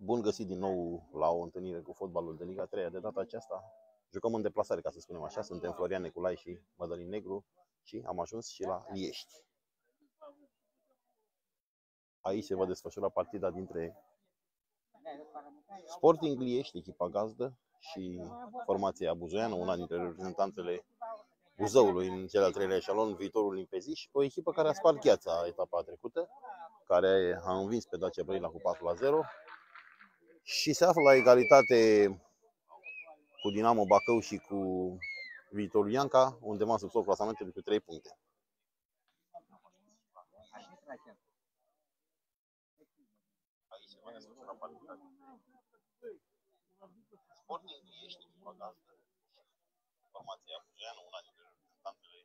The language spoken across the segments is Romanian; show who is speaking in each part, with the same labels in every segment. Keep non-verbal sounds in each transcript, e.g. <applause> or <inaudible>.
Speaker 1: Bun găsit din nou la o întâlnire cu fotbalul de Liga 3. De data aceasta jucăm în deplasare, ca să spunem așa. Suntem Florian Neculai și Mădălin Negru și am ajuns și la Liești. Aici se va desfășura partida dintre Sporting Liești, echipa gazdă, și formația buzoiană, una dintre reprezentantele Buzăului în cel al treilea eșalon, viitorul limpeziș, o echipă care a spart gheața etapa trecută, care a învins pe Dacia Brăila cu 4 la 0 și se află la egalitate cu Dinamo Bacău și cu viitorul Ianca, undeva sub sol clasamentului cu 3 puncte. Sporting ești echipa gazdă. Formația bugeană, una dintre reprezentantele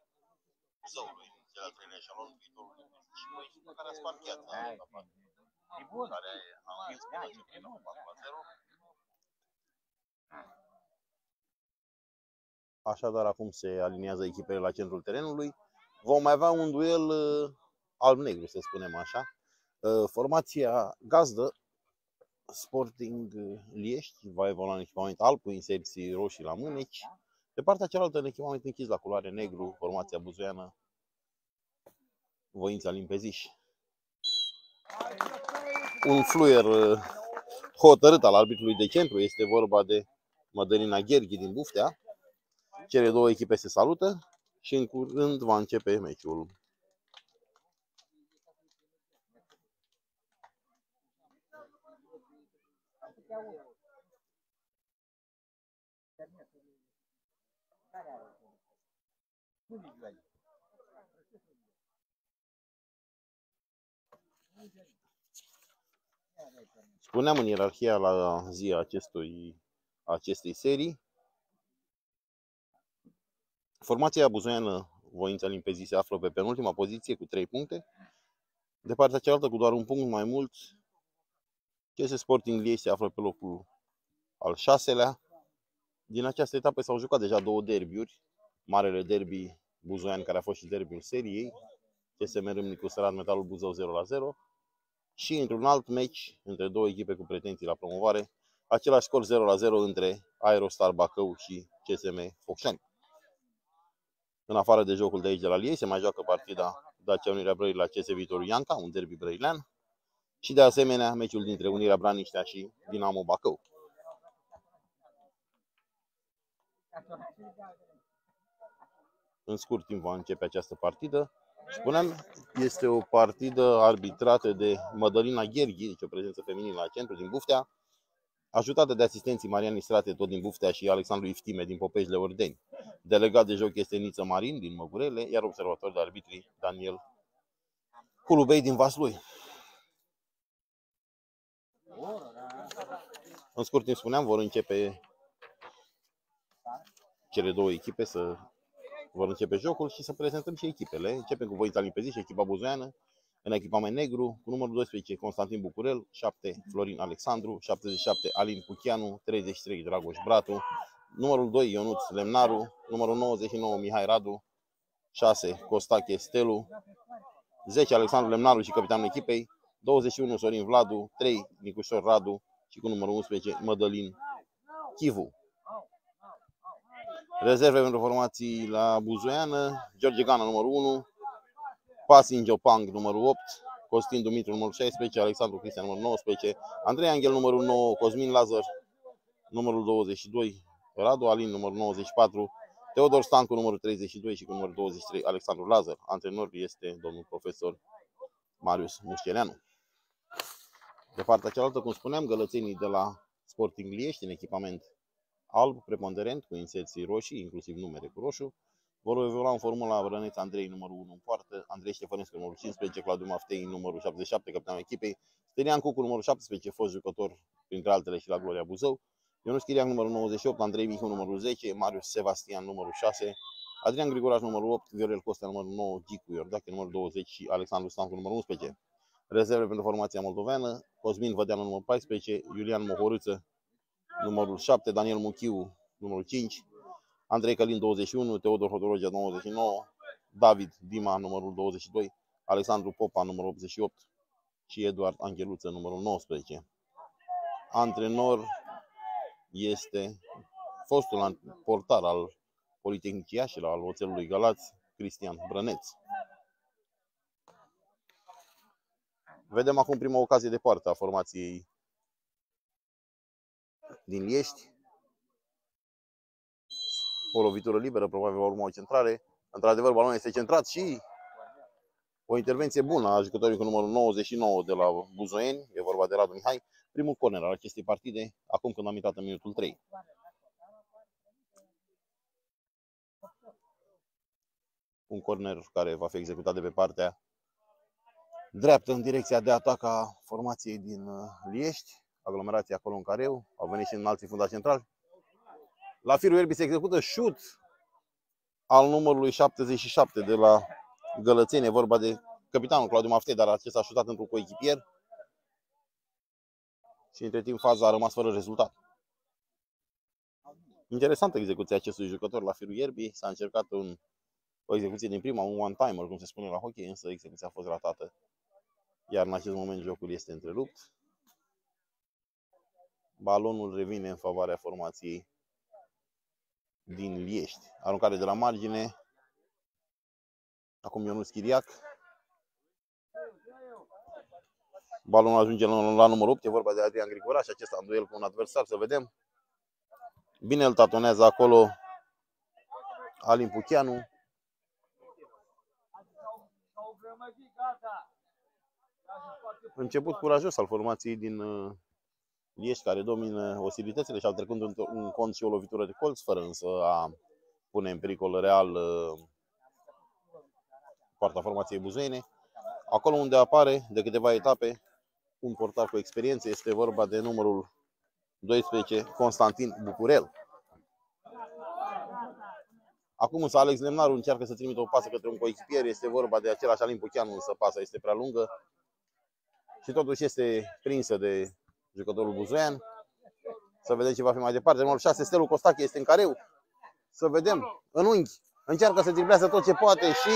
Speaker 1: Buzăului în cel al treilea eșalon, viitorul și o echipă care a spart gheața care a învins pe Dacia Brăila cu 4 la 0 Așadar, acum se aliniază echipele la centrul terenului. Vom avea un duel uh, alb-negru, să spunem așa. Uh, formația gazdă, Sporting uh, Liești, va evolua în echipament alb cu inserții roșii la mâneci. De partea cealaltă, în echipament închis la culoare negru, formația buzoiană, voința limpeziș. Un fluier hotărât al arbitrului de centru este vorba de Mădălina Gherghi din Buftea, cele două echipe se salută și în curând va începe meciul. Spuneam în ierarhia la zi acestui, acestei serii Formația buzoiană Voința Limpezii se află pe penultima poziție cu 3 puncte. De partea cealaltă, cu doar un punct mai mult, CS Sporting Liei se află pe locul al șaselea. Din această etapă s-au jucat deja două derbiuri. Marele derby buzoian, care a fost și derbiul seriei. CSM Râmnicu Sărat Metalul Buzău 0 la 0. Și într-un alt meci între două echipe cu pretenții la promovare, același scor 0 la 0 între Aerostar Bacău și CSM Focșani. În afară de jocul de aici de la Liei, se mai joacă partida Dacia Unirea Brăila la CS Viitorul Ianca, un derby brăilean. Și de asemenea, meciul dintre Unirea Braniștea și Dinamo Bacău. În scurt timp va începe această partidă. Spuneam, este o partidă arbitrată de Mădălina Gherghi, deci o prezență feminină la centru din Buftea, ajutată de asistenții Marian Istrate, tot din Buftea, și Alexandru Iftime din Popeșle Ordeni. Delegat de joc este Niță Marin din Măgurele, iar observator de arbitri Daniel Hulubei din Vaslui. În scurt timp spuneam, vor începe cele două echipe să vor începe jocul și să prezentăm și echipele. Începem cu Voința Limpezi și echipa buzoiană, în echipament negru, cu numărul 12 Constantin Bucurel, 7 Florin Alexandru, 77 Alin Puchianu, 33 Dragoș Bratu, numărul 2 Ionuț Lemnaru, numărul 99 Mihai Radu, 6 Costache Stelu, 10 Alexandru Lemnaru și capitanul echipei, 21 Sorin Vladu, 3 Nicușor Radu și cu numărul 11 Mădălin Chivu. Rezerve pentru formații la Buzoiană, George Gana numărul 1, Pasin Jopang numărul 8, Costin Dumitru numărul 16, Alexandru Cristian numărul 19, Andrei Angel numărul 9, Cosmin Lazar numărul 22, Radu Alin numărul 94, Teodor Stancu numărul 32 și cu numărul 23 Alexandru Lazar. Antrenor este domnul profesor Marius Mușcheleanu. De partea cealaltă, cum spuneam, gălățenii de la Sporting Liești în echipament alb, preponderent, cu inserții roșii, inclusiv numere cu roșu, vor evolua în formula Răneț Andrei numărul 1 în poartă, Andrei Ștefănescu numărul 15, Claudiu Maftei numărul 77, capitanul echipei, Stelian Cucu numărul 17, fost jucător printre altele și la Gloria Buzău, Ionuț Chiriac numărul 98, Andrei Mihu numărul 10, Marius Sebastian numărul 6, Adrian Grigoraș numărul 8, Viorel Costa numărul 9, Gicu Iordache numărul 20 și Alexandru Stancu numărul 11. Rezerve pentru formația moldoveană, Cosmin Vădeanu numărul 14, Iulian Mohorâță numărul 7, Daniel Muchiu numărul 5, Andrei Călin 21, Teodor Hodorogea 99, David Dima numărul 22, Alexandru Popa numărul 88 și Eduard Angeluță numărul 19. antrenor este fostul portar al Politehnicii Iași, al oțelului Galați, Cristian Brăneț. Vedem acum prima ocazie de poartă a formației din Liești. O lovitură liberă, probabil va urma o centrare. Într-adevăr, balonul este centrat și o intervenție bună a jucătorului cu numărul 99 de la Buzoieni, e vorba de Radu Mihai, primul corner al acestei partide, acum când am intrat în minutul 3. Un corner care va fi executat de pe partea dreaptă în direcția de atac a formației din uh, Liești, aglomerația acolo în careu, au venit și în alții fundași central. La firul Erbi se execută șut al numărului 77 de la Gălățenie, vorba de capitanul Claudiu Mafte, dar acesta a șutat într-un coechipier și între timp faza a rămas fără rezultat. Interesantă execuția acestui jucător la firul ierbii. S-a încercat un, o execuție din prima, un one-timer, cum se spune la hockey, însă execuția a fost ratată. Iar în acest moment jocul este întrerupt. Balonul revine în favoarea formației din Liești. Aruncare de la margine. Acum Ionus Chiriac. Balonul ajunge la, la numărul 8, e vorba de Adrian Grigoraș, acesta în duel cu un adversar, să vedem. Bine îl tatonează acolo Alin Pucheanu. Început curajos al formației din uh, Liești, care domină ostilitățile și au trecut în cont și o lovitură de colț, fără însă a pune în pericol real uh, poarta formației buzoine. Acolo unde apare de câteva etape un portar cu experiență, este vorba de numărul 12, Constantin Bucurel. Acum însă Alex Lemnaru încearcă să trimită o pasă către un coechipier, este vorba de același Alin Pucheanu, însă pasa este prea lungă și totuși este prinsă de jucătorul Buzoian. Să vedem ce va fi mai departe. Numărul 6, Stelu Costache, este în careu. Să vedem, în unghi. Încearcă să triplească tot ce poate și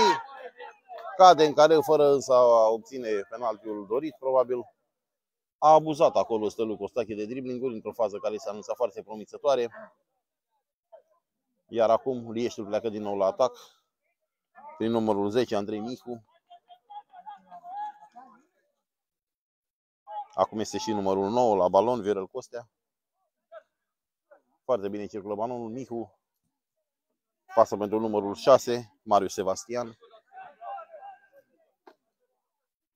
Speaker 1: cade în careu fără însă a obține penaltiul dorit, probabil. A abuzat acolo Stelu Costache de dribbling într-o fază care s-a anunțat foarte promițătoare. Iar acum Lieștiul pleacă din nou la atac prin numărul 10, Andrei Micu. Acum este și numărul 9 la balon, Viorel Costea. Foarte bine circulă balonul. Mihu pasă pentru numărul 6, Marius Sebastian.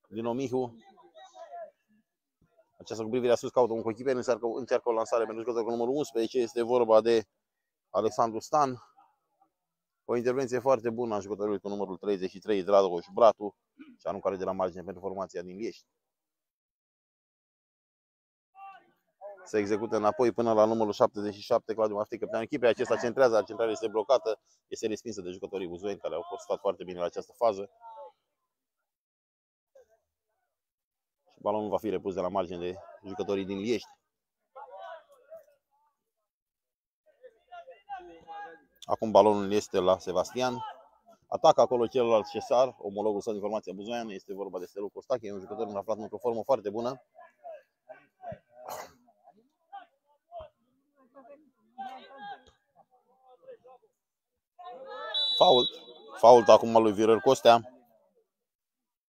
Speaker 1: Din nou Mihu. Această cu privirea sus caută un coechipier, încearcă, încearcă o lansare pentru jucătorul cu numărul 11. Este vorba de Alexandru Stan. O intervenție foarte bună a jucătorului cu numărul 33, Dragoș Bratu, și aruncare de la margine pentru formația din Liești. Se execută înapoi până la numărul 77, Claudiu Mafti, capitanul echipei. Acesta centrează, dar centrarea este blocată, este respinsă de jucătorii buzoeni care au fost foarte bine la această fază. Și balonul va fi repus de la margine de jucătorii din Liești. Acum balonul este la Sebastian. Atacă acolo celălalt Cesar, omologul său din formația buzoiană, este vorba de Stelu Costache, un jucător aflat într-o formă foarte bună. Fault. Fault acum al lui Viorel Costea.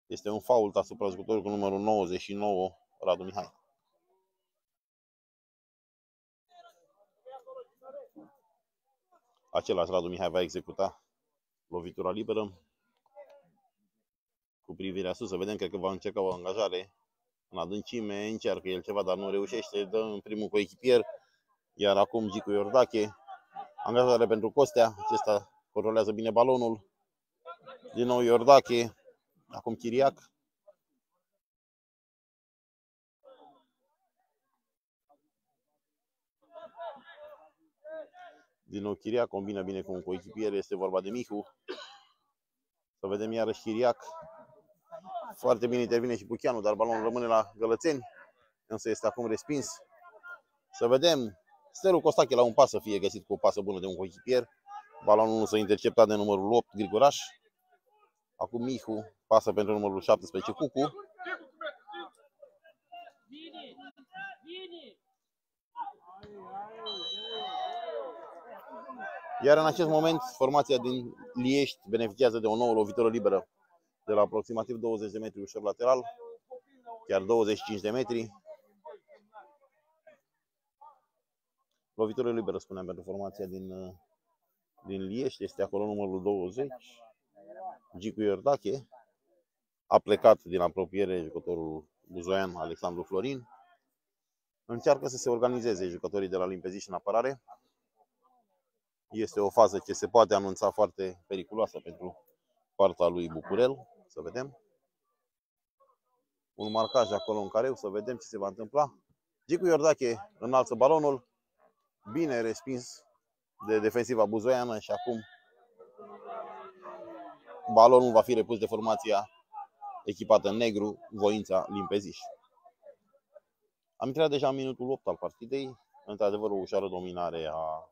Speaker 1: Este un fault asupra jucătorului cu numărul 99, Radu Mihai. Același Radu Mihai va executa lovitura liberă. Cu privirea sus, să vedem, cred că va încerca o angajare în adâncime, încearcă el ceva, dar nu reușește, dă în primul coechipier, iar acum Gicu Iordache, angajare pentru Costea, acesta controlează bine balonul. Din nou Iordache, acum Chiriac. Din nou Chiriac, combină bine cu un coechipier, este vorba de Mihu. Să vedem iarăși Chiriac. Foarte bine intervine și Pucheanu, dar balonul rămâne la Gălățeni. Însă este acum respins. Să vedem. Stelul Costache la un pas să fie găsit cu o pasă bună de un coechipier. Balonul nu s-a interceptat de numărul 8, Grigoraș. Acum Mihu pasă pentru numărul 17, Cucu. Iar în acest moment, formația din Liești beneficiază de o nouă lovitură liberă de la aproximativ 20 de metri ușor lateral, chiar 25 de metri. Lovitură liberă, spuneam, pentru formația din uh, din Liești, este acolo numărul 20, Gicu Iordache. A plecat din apropiere jucătorul buzoian Alexandru Florin. Încearcă să se organizeze jucătorii de la Limpeziș în apărare. Este o fază ce se poate anunța foarte periculoasă pentru partea lui Bucurel. Să vedem. Un marcaj acolo în care să vedem ce se va întâmpla. Gicu Iordache înalță balonul. Bine respins de defensiva buzoiană și acum balonul va fi repus de formația echipată în negru, voința limpeziș. Am intrat deja în minutul 8 al partidei, într-adevăr o ușoară dominare a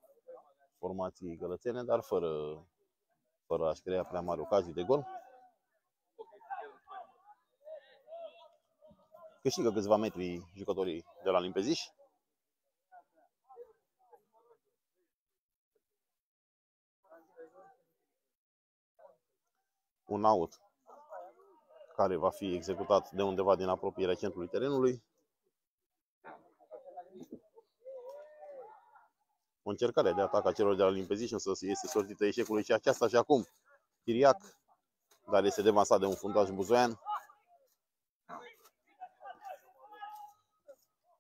Speaker 1: formației gălățene, dar fără, fără a-și crea prea mari ocazii de gol. Câștigă câțiva metri jucătorii de la Limpeziș. Un out care va fi executat de undeva din apropierea centrului terenului. O încercare de atac a celor de la Limpeziș, însă este sortită eșecului și aceasta și acum. Chiriac, dar este devansat de un fundaj buzoian.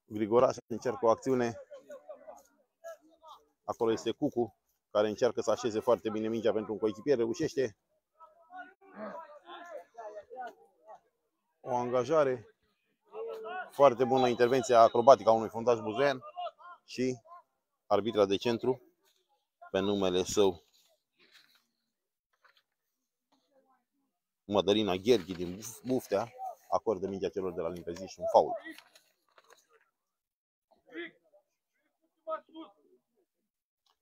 Speaker 1: Grigoraș încearcă o acțiune. Acolo este Cucu, care încearcă să așeze foarte bine mingea pentru un coechipier, reușește. O angajare. Foarte bună intervenție acrobatică a unui fundaj buzoian și arbitra de centru pe numele său Mădălina Gherghi din Buftea acordă mingea celor de la Limpezi și un faul.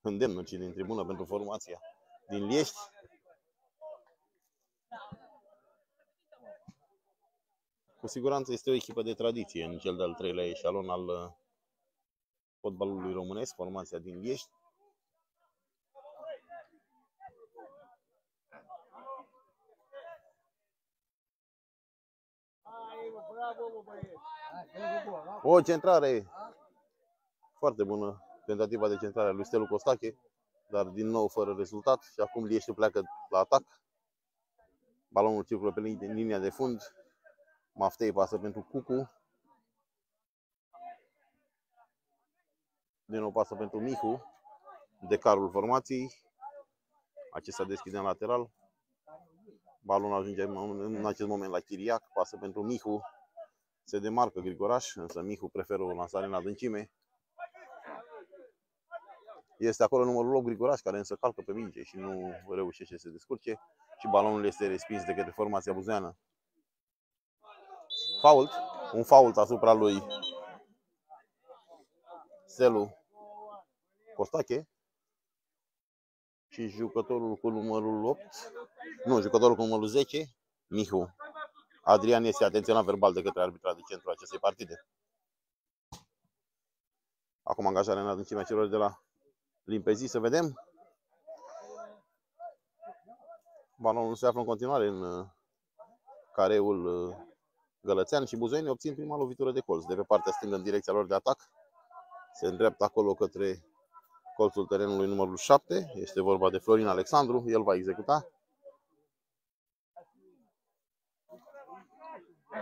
Speaker 1: Îndemnă cei din tribună pentru formația din Liești. Cu siguranță este o echipă de tradiție în cel de-al treilea eșalon al fotbalului românesc, formația din Liești. O centrare foarte bună, tentativa de centrare a lui Stelu Costache, dar din nou fără rezultat și acum Liești pleacă la atac. Balonul circulă pe linia de fund. Maftei pasă pentru Cucu. Din nou pasă pentru Mihu, decarul formației. Acesta deschide în lateral. Balonul ajunge în acest moment la Chiriac, pasă pentru Mihu. Se demarcă Grigoraș, însă Mihu preferă o lansare în adâncime. Este acolo numărul 8 Grigoraș, care însă calcă pe minge și nu reușește să se descurce. Și balonul este respins de către formația buzeană. Fault, un fault asupra lui Selu Costache și jucătorul cu numărul 8, nu, jucătorul cu numărul 10, Mihu. Adrian este atenționat verbal de către arbitra de centru acestei partide. Acum angajarea în adâncimea celor de la Limpezi, să vedem. Balonul se află în continuare în uh, careul uh, Gălățean și Buzoieni obțin prima lovitură de colț de pe partea stângă în direcția lor de atac. Se îndreaptă acolo către colțul terenului numărul 7. Este vorba de Florin Alexandru. El va executa.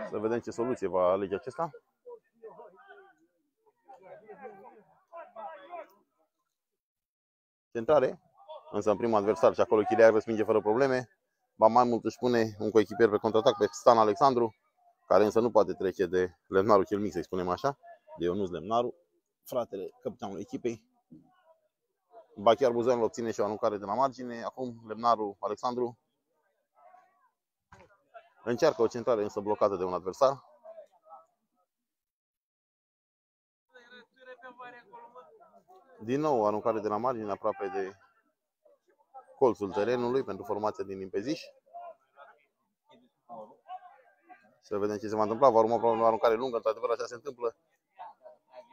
Speaker 1: Să vedem ce soluție va alege acesta. Centrare, însă în primul adversar și acolo Chiriac răspinge fără probleme. Ba mai mult își pune un coechipier pe contraatac pe Stan Alexandru, care însă nu poate trece de lemnarul cel mic, să-i spunem așa, de Ionuț Lemnaru, fratele capitanul echipei. Ba chiar Buzoianul obține și o anuncare de la margine. Acum lemnarul Alexandru încearcă o centrare însă blocată de un adversar. Din nou anuncare de la margine aproape de colțul terenului pentru formația din Impeziș. Să vedem ce se va întâmpla. Va urma probabil o aruncare lungă, într-adevăr așa se întâmplă.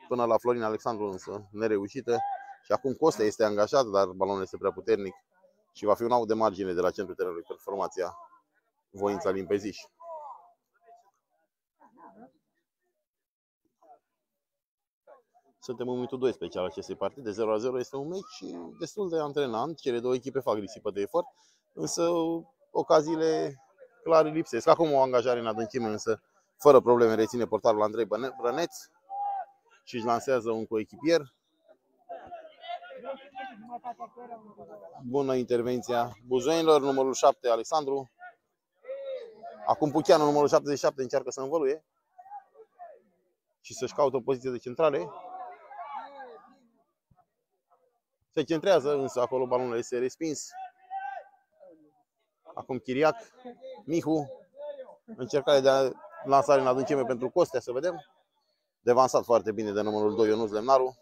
Speaker 1: Până la Florin Alexandru însă nereușită Și acum Costa este angajat, dar balonul este prea puternic și va fi un aut de margine de la centrul terenului pentru formația Voința Limpeziș. Suntem în minutul 12 al acestei partide. 0-0 este un meci destul de antrenant. Cele două echipe fac risipă de efort, însă ocaziile clare lipsesc. Acum o angajare în adâncime, însă fără probleme reține portarul Andrei Brăneț și își lansează un coechipier. Bună intervenția buzoinilor, numărul 7, Alexandru. Acum Pucheanu, numărul 77, încearcă să învăluie și să-și caute o poziție de centrale. Se centrează, însă acolo balonul este respins. Acum Chiriac, Mihu, încercare de lansare în adâncime pentru Costea, să vedem. Devansat foarte bine de numărul 2, Ionuț Lemnaru.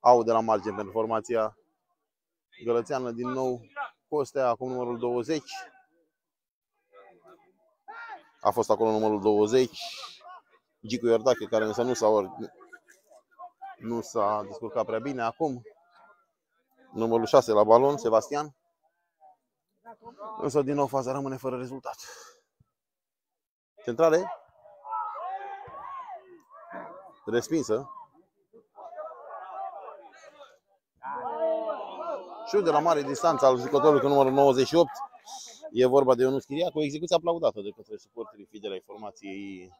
Speaker 1: Au de la margine pentru formația gălățeană din nou Costea, acum numărul 20. A fost acolo numărul 20. Gicu Iordache, care însă nu s-a, ori, nu s-a descurcat prea bine acum. Numărul 6 la balon, Sebastian. Însă din nou faza rămâne fără rezultat. Centrale. Respinsă. Și de la mare distanță al jucătorului cu numărul 98. E vorba de Ionus Chiriac, o execuție aplaudată de către suporterii fidele ai formației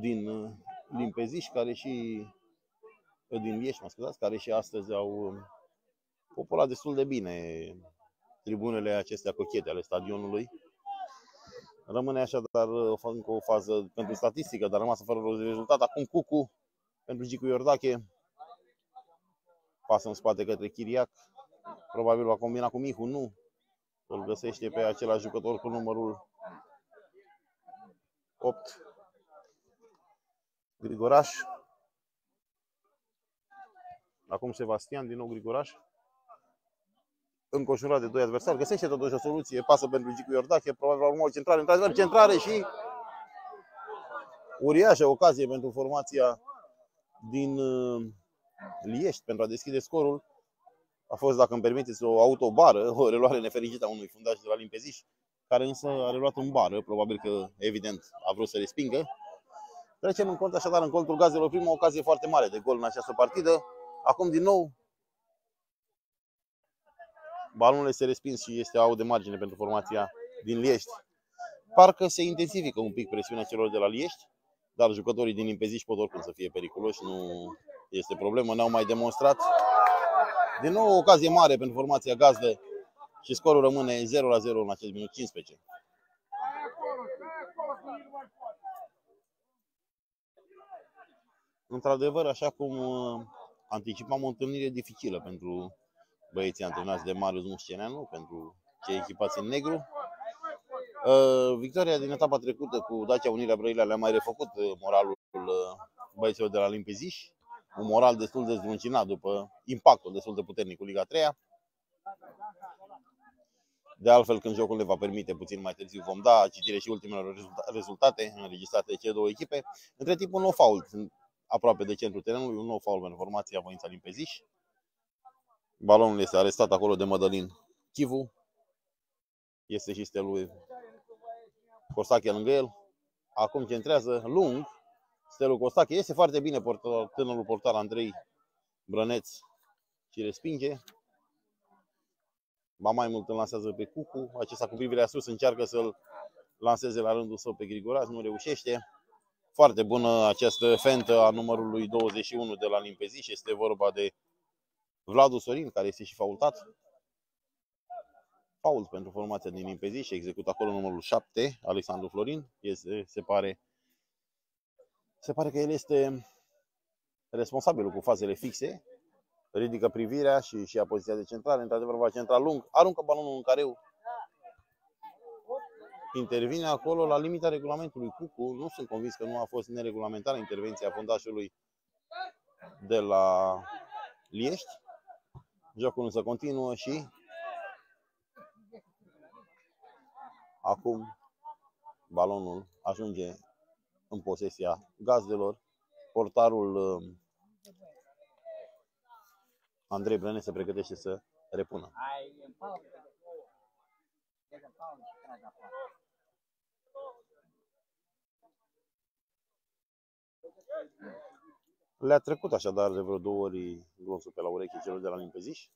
Speaker 1: din Limpeziș, care și din Vieș, mă scuzați, care și astăzi au populat destul de bine tribunele acestea cochete ale stadionului. Rămâne așadar încă o fază pentru statistică, dar rămasă fără rezultat. Acum Cucu pentru Gicu Iordache. Pasă în spate către Chiriac. Probabil va combina cu Mihu, nu. Îl găsește pe același jucător cu numărul 8. Grigoraș. Acum Sebastian, din nou Grigoraș înconjurat de doi adversari, găsește totuși o soluție, pasă pentru Gicu Iordache, probabil la urmă centrare, într-adevăr centrare și uriașă ocazie pentru formația din uh, Liești pentru a deschide scorul. A fost, dacă îmi permiteți, o autobară, <laughs> o reluare nefericită a unui fundaj de la Limpeziș, care însă a reluat în bară, probabil că, evident, a vrut să respingă. Trecem în cont așadar în contul gazelor, prima ocazie foarte mare de gol în această partidă. Acum din nou balonul este respins și este au de margine pentru formația din Liești. Parcă se intensifică un pic presiunea celor de la Liești, dar jucătorii din Impeziș pot oricum să fie periculoși, nu este problemă, ne-au mai demonstrat. Din nou o ocazie mare pentru formația gazdă și scorul rămâne 0 la 0 în acest minut 15. Într-adevăr, așa cum uh, anticipam, o întâlnire dificilă pentru băieții antrenați de Marius Mușceneanu pentru cei echipați în negru. Uh, victoria din etapa trecută cu Dacia Unirea Brăila le-a mai refăcut uh, moralul uh, băieților de la Limpeziș, un moral destul de zdruncinat după impactul destul de puternic cu Liga 3 De altfel, când jocul ne va permite puțin mai târziu, vom da citire și ultimele rezultate înregistrate de cele două echipe. Între timp, un nou fault aproape de centrul terenului, un nou fault pentru formația Voința Limpeziș. Balonul este arestat acolo de Mădălin Chivu. Este și stelul Costache lângă el. Acum centrează lung. Stelul Costache este foarte bine portar, tânărul portar Andrei Brăneț și respinge. Ba mai mult îl lansează pe Cucu. Acesta cu privirea sus încearcă să-l lanseze la rândul său pe Grigoraz, nu reușește. Foarte bună această fentă a numărului 21 de la Limpeziș. Este vorba de Vladu Sorin, care este și faultat. Fault pentru formația din Limpezi și execut acolo numărul 7, Alexandru Florin. Este, se pare se pare că el este responsabilul cu fazele fixe, ridică privirea și, și a poziția de centrare, într-adevăr va centra lung, aruncă balonul în careu, intervine acolo la limita regulamentului Cucu. Nu sunt convins că nu a fost neregulamentară intervenția fundașului de la Liești. Jocul însă continuă și acum balonul ajunge în posesia gazdelor. Portarul um, Andrei Brăne se pregătește să repună. Le-a trecut așadar de vreo două ori glonțul pe la ureche celor de la Limpeziș.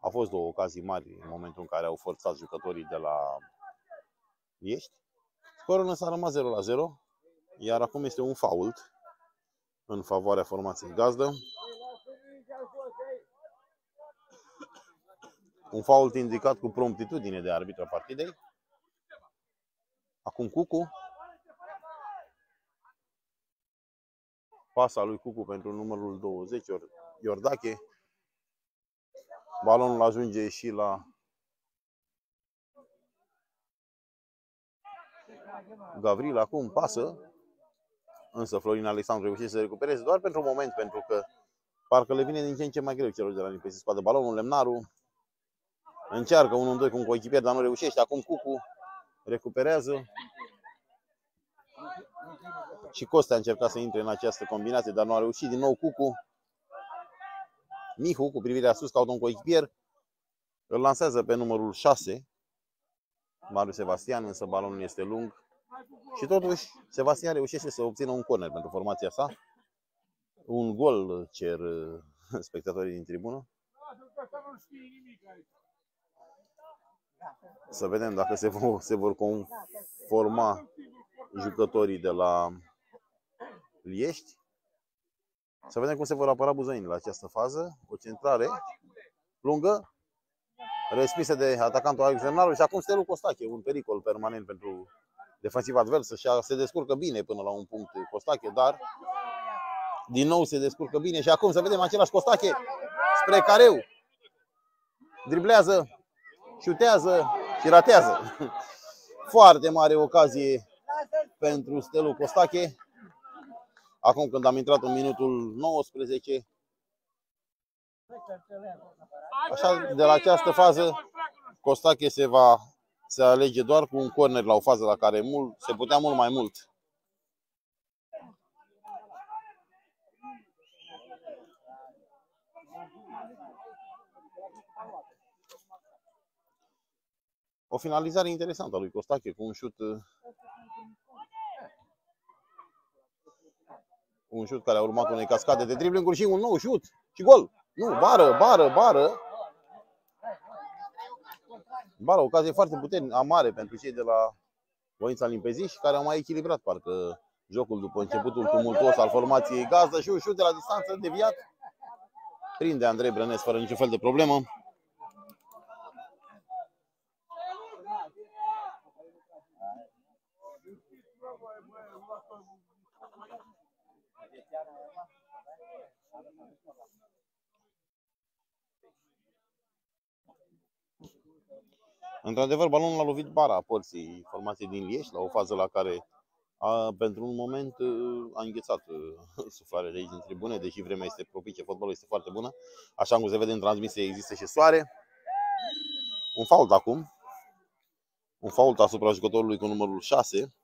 Speaker 1: Au fost două ocazii mari în momentul în care au forțat jucătorii de la Iești. Scorul însă a rămas 0 la 0, iar acum este un fault în favoarea formației gazdă. Un fault indicat cu promptitudine de arbitru partidei. Acum Cucu. Pasa lui Cucu pentru numărul 20, Iordache. Balonul ajunge și la Gavril acum pasă, însă Florin Alexandru reușește să recupereze doar pentru un moment, pentru că parcă le vine din ce în ce mai greu celor de la Limpezi să scoată balonul. Lemnaru încearcă unul în doi cu un coechipier, dar nu reușește. Acum Cucu recuperează. Și Costa a încercat să intre în această combinație, dar nu a reușit. Din nou Cucu. Mihu cu privirea sus caută un coechipier. Îl lansează pe numărul 6. Mariu Sebastian, însă balonul este lung. Și totuși, Sebastian reușește să obțină un corner pentru formația sa. Un gol cer uh, <laughs> spectatorii din tribună. Să vedem dacă se vor, se vor conforma jucătorii de la Liești. Să vedem cum se vor apăra buzăinii la această fază. O centrare lungă, respinsă de atacantul Alex Lemnaru și acum Stelu Costache, un pericol permanent pentru defensiv adversă și se descurcă bine până la un punct Costache, dar din nou se descurcă bine și acum să vedem același Costache spre careu. Driblează, șutează și ratează. <laughs> Foarte mare ocazie pentru Stelu Costache. Acum când am intrat în minutul 19, Așa, de la această fază, Costache se va se alege doar cu un corner la o fază la care mult, se putea mult mai mult. O finalizare interesantă a lui Costache cu un șut un șut care a urmat unei cascade de dribbling și un nou șut și gol. Nu, bară, bară, bară. Bară, ocazie foarte puternică, mare pentru cei de la Voința Limpezi și care au mai echilibrat parcă jocul după începutul tumultuos al formației gazdă și un șut de la distanță deviat. Prinde Andrei Brănes fără niciun fel de problemă. Într-adevăr, balonul a lovit bara porții formației din Lieș, la o fază la care a, pentru un moment a înghețat <laughs> suflarea de aici din tribune, deși vremea este propice, fotbalul este foarte bună. Așa cum se vede în transmisie, există și soare. Un fault acum. Un fault asupra jucătorului cu numărul 6.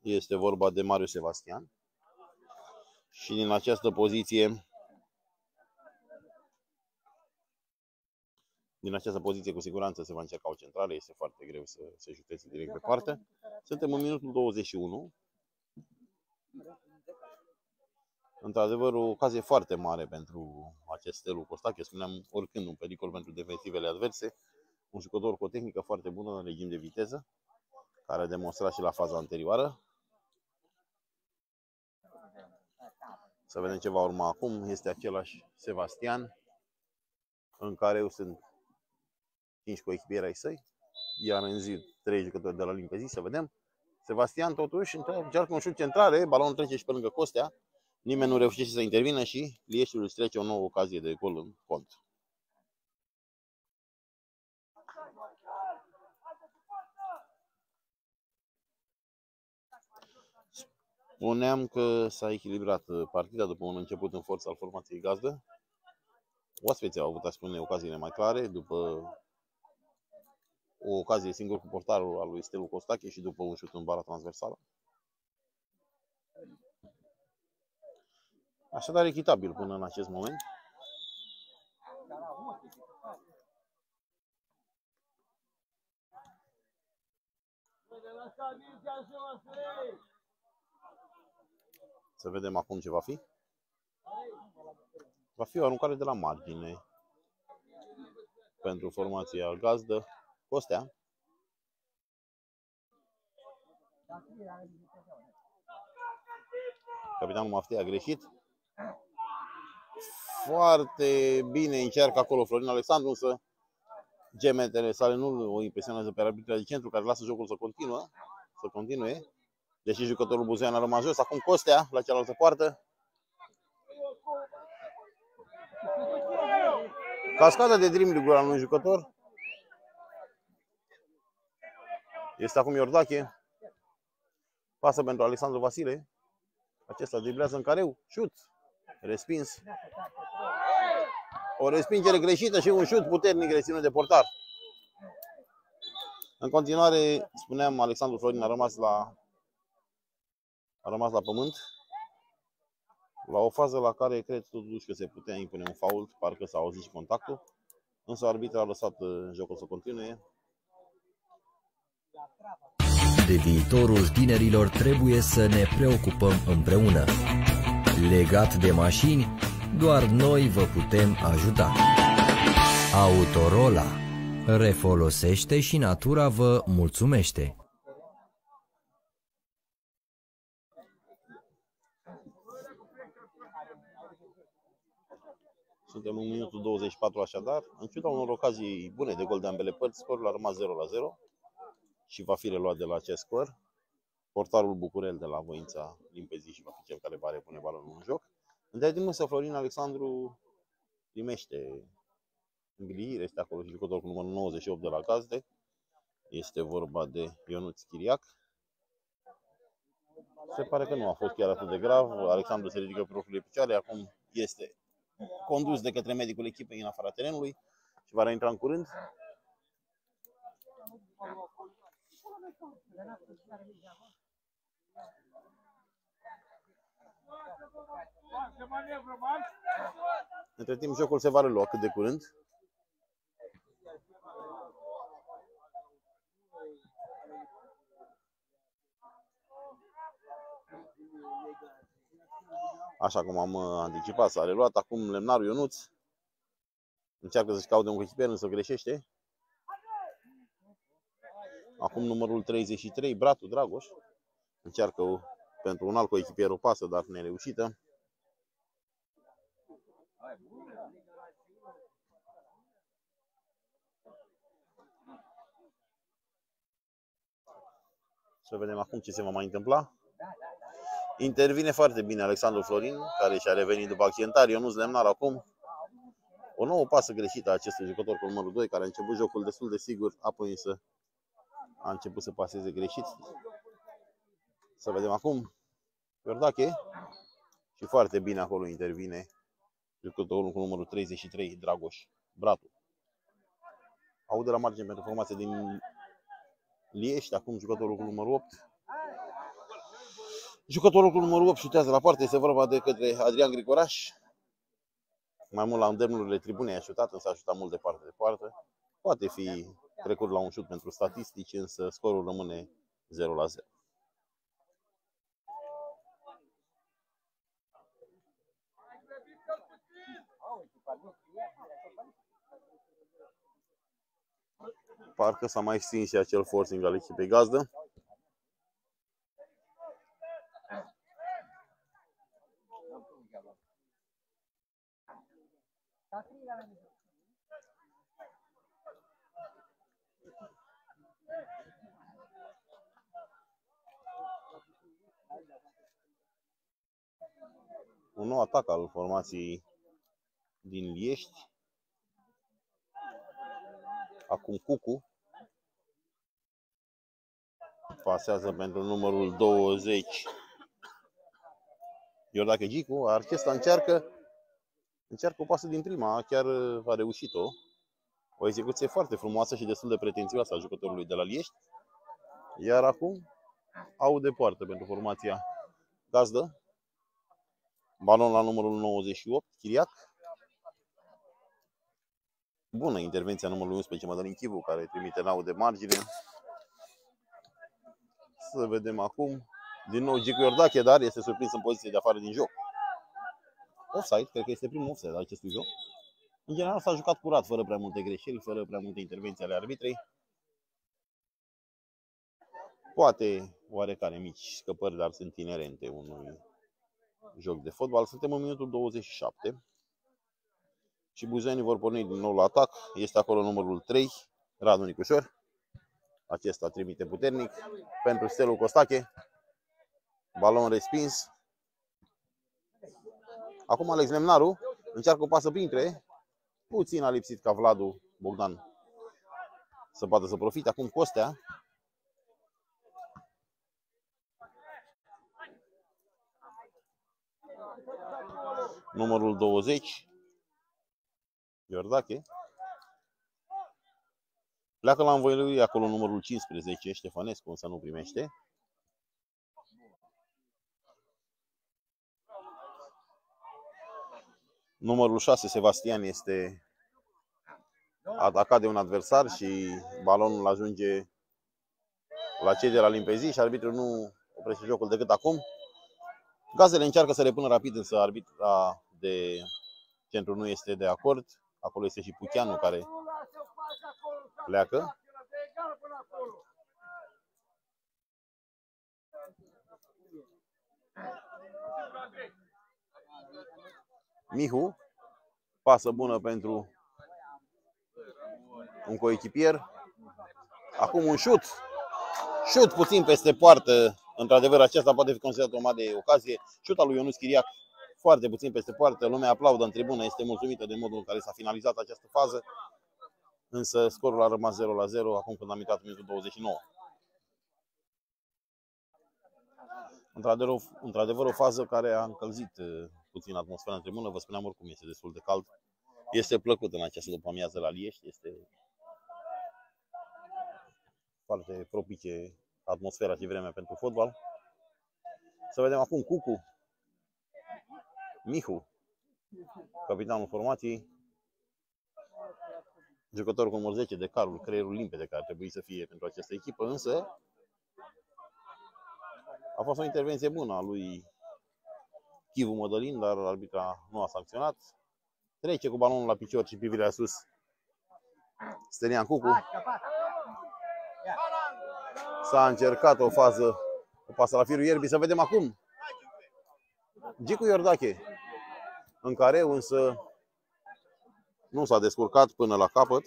Speaker 1: Este vorba de Marius Sebastian. Și din această poziție Din această poziție, cu siguranță, se va încerca o centrală. Este foarte greu să se juteze direct pe parte. Suntem în minutul 21. Într-adevăr, o ocazie foarte mare pentru acest Stelu Costache. Spuneam, oricând un pericol pentru defensivele adverse. Un jucător cu o tehnică foarte bună în regim de viteză, care a demonstrat și la faza anterioară. Să vedem ce va urma acum. Este același Sebastian, în care eu sunt 5 echipieri ai săi, iar în zi 3 jucători de la limpezi, să vedem. Sebastian totuși încearcă un șut centrare, balonul trece și pe lângă Costea, nimeni nu reușește să intervină și Lieștiul își trece o nouă ocazie de gol în cont. Spuneam că s-a echilibrat uh, partida după un început în forță al formației gazdă. Oaspeții au avut, aș spune, ocaziile mai clare după o ocazie singur cu portarul al lui Stelu Costache și după un șut în bara transversală. Așadar, echitabil până în acest moment. Să vedem acum ce va fi. Va fi o aruncare de la margine pentru formația gazdă. Costea. Capitanul Maftea a greșit. Foarte bine încearcă acolo Florin Alexandru, însă gemetele sale nu o impresionează pe arbitra de centru, care lasă jocul să continuă, să continue. Deși jucătorul Buzean a rămas jos, acum Costea la cealaltă poartă. Cascada de dribbling al unui jucător. Este acum Iordache. Pasă pentru Alexandru Vasile. Acesta driblează în careu. Șut. Respins. O respingere greșită și un șut puternic reținut de portar. În continuare, spuneam, Alexandru Florin a rămas la, a rămas la pământ. La o fază la care cred totuși că se putea impune un fault, parcă s-a auzit și contactul. Însă arbitra a lăsat uh, jocul să continue.
Speaker 2: De viitorul tinerilor trebuie să ne preocupăm împreună. Legat de mașini, doar noi vă putem ajuta. Autorola refolosește și natura vă mulțumește.
Speaker 1: Suntem în minutul 24 așadar. În ciuda unor ocazii bune de gol de ambele părți, scorul a rămas 0 la 0 și va fi reluat de la acest scor. Portarul Bucurel de la Voința limpezi și va fi cel care va repune balonul în joc. Între timp însă Florin Alexandru primește îngrijire, este acolo și jucătorul cu numărul 98 de la Gazde. Este vorba de Ionuț Chiriac. Se pare că nu a fost chiar atât de grav. Alexandru se ridică pe propriile picioare. Acum este condus de către medicul echipei în afara terenului și va reintra în curând. Între timp, jocul se va relua cât de curând. Așa cum am uh, anticipat, s-a reluat. Acum lemnarul Ionuț încearcă să-și caute un echipier, însă greșește. Acum numărul 33, Bratu Dragoș, încearcă pentru un alt coechipier o pasă, dar nereușită. Să vedem acum ce se va mai întâmpla. Intervine foarte bine Alexandru Florin, care și-a revenit după accidentare. Ionuț Lemnar acum. O nouă pasă greșită a acestui jucător cu numărul 2, care a început jocul destul de sigur, apoi însă a început să paseze greșit. Să vedem acum. Iordache. Și foarte bine acolo intervine jucătorul cu numărul 33, Dragoș Bratu. Au de la margine pentru formația din Liești, acum jucătorul cu numărul 8. Jucătorul cu numărul 8 șutează la poartă, este vorba de către Adrian Grigoraș. Mai mult la îndemnurile tribunei a șutat, însă a șutat mult departe de poartă. Poate fi trecut la un șut pentru statistici, însă scorul rămâne 0 la 0. Parcă s-a mai stins și acel forcing al echipei gazdă. Un nou atac al formației din Liești. Acum Cucu pasează pentru numărul 20. Iordache Gicu, Archesta încearcă încearcă o pasă din prima, chiar a reușit-o. O execuție foarte frumoasă și destul de pretențioasă a jucătorului de la Liești. Iar acum au de poartă pentru formația gazdă. Balon la numărul 98, Chiriac. Bună intervenția numărului 11, Madalin Chivu, care trimite nau de margine. Să vedem acum. Din nou Gicu Iordache, dar este surprins în poziție de afară din joc. Offside, cred că este primul offside al acestui joc. În general s-a jucat curat, fără prea multe greșeli, fără prea multe intervenții ale arbitrei. Poate oarecare mici scăpări, dar sunt inerente unui joc de fotbal. Suntem în minutul 27 și buzenii vor porni din nou la atac. Este acolo numărul 3, Radu Nicușor. Acesta trimite puternic pentru Stelu Costache. Balon respins. Acum Alex Lemnaru încearcă o pasă printre. Puțin a lipsit ca Vladu Bogdan să poată să profite. Acum Costea. Numărul 20. Iordache. Pleacă la învoielui acolo numărul 15, Ștefănescu, însă nu primește. Numărul 6, Sebastian, este atacat de un adversar și balonul ajunge la cei de la limpezi și arbitrul nu oprește jocul decât acum. Gazele încearcă să repună rapid, însă arbitra de centru nu este de acord. Acolo este și Pucheanu care pleacă. Mihu, pasă bună pentru un coechipier. Acum un șut. Șut puțin peste poartă. Într-adevăr, acesta poate fi considerat o mare ocazie. Șuta lui Ionuț Chiriac foarte puțin peste poartă. Lumea aplaudă în tribună, este mulțumită de modul în care s-a finalizat această fază. Însă scorul a rămas 0 la 0 acum când am intrat în minutul 29. Într-adevăr, într-adevăr o fază care a încălzit puțin atmosfera în tribună. Vă spuneam oricum, este destul de cald. Este plăcut în această după amiază la Liești. Este foarte propice atmosfera și vremea pentru fotbal. Să vedem acum Cucu. Mihu, capitanul formației. Jucătorul cu numărul 10 de carul, creierul limpede care ar trebui să fie pentru această echipă, însă a fost o intervenție bună a lui Chivu Mădălin, dar arbitra nu a sancționat. Trece cu balonul la picior și privirea sus. Stelian Cucu. S-a încercat o fază, o pasă la firul ierbii. Să vedem acum. Gicu Iordache, în care însă nu s-a descurcat până la capăt.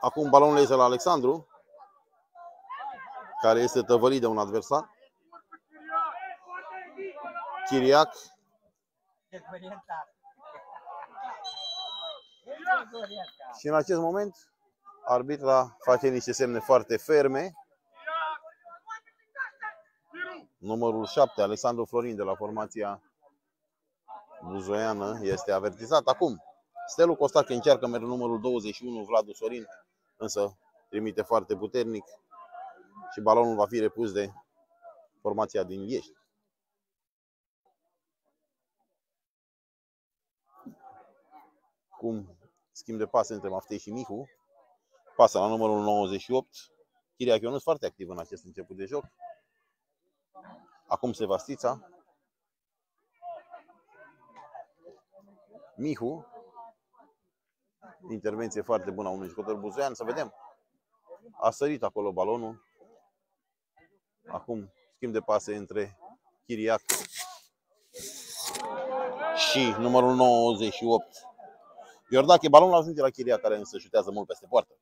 Speaker 1: Acum balonul este la Alexandru care este tăvălit de un adversar. Chiriac. Și în acest moment arbitra face niște semne foarte ferme. Numărul 7, Alexandru Florin de la formația buzoiană este avertizat. Acum, Stelu Costache încearcă mereu numărul 21, Vladu Sorin, însă trimite foarte puternic și balonul va fi repus de formația din Iești. Cum schimb de pase între Maftei și Mihu. Pasă la numărul 98. Chiria Ionuț foarte activ în acest început de joc. Acum Sevastița. Mihu. Intervenție foarte bună a unui jucător buzoian. Să vedem. A sărit acolo balonul. Acum schimb de pase între Chiriac și numărul 98. Iordache, balonul ajunge la Chiriac, care însă șutează mult peste poartă.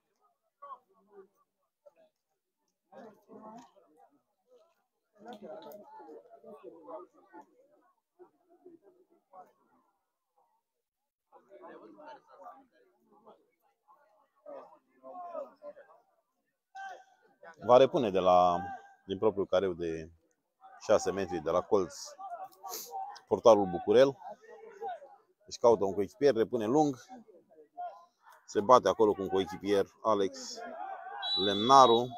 Speaker 1: Va repune de la din propriul careu de 6 metri de la colț portarul Bucurel. Își caută un coechipier, repune lung. Se bate acolo cu un coechipier Alex Lemnaru.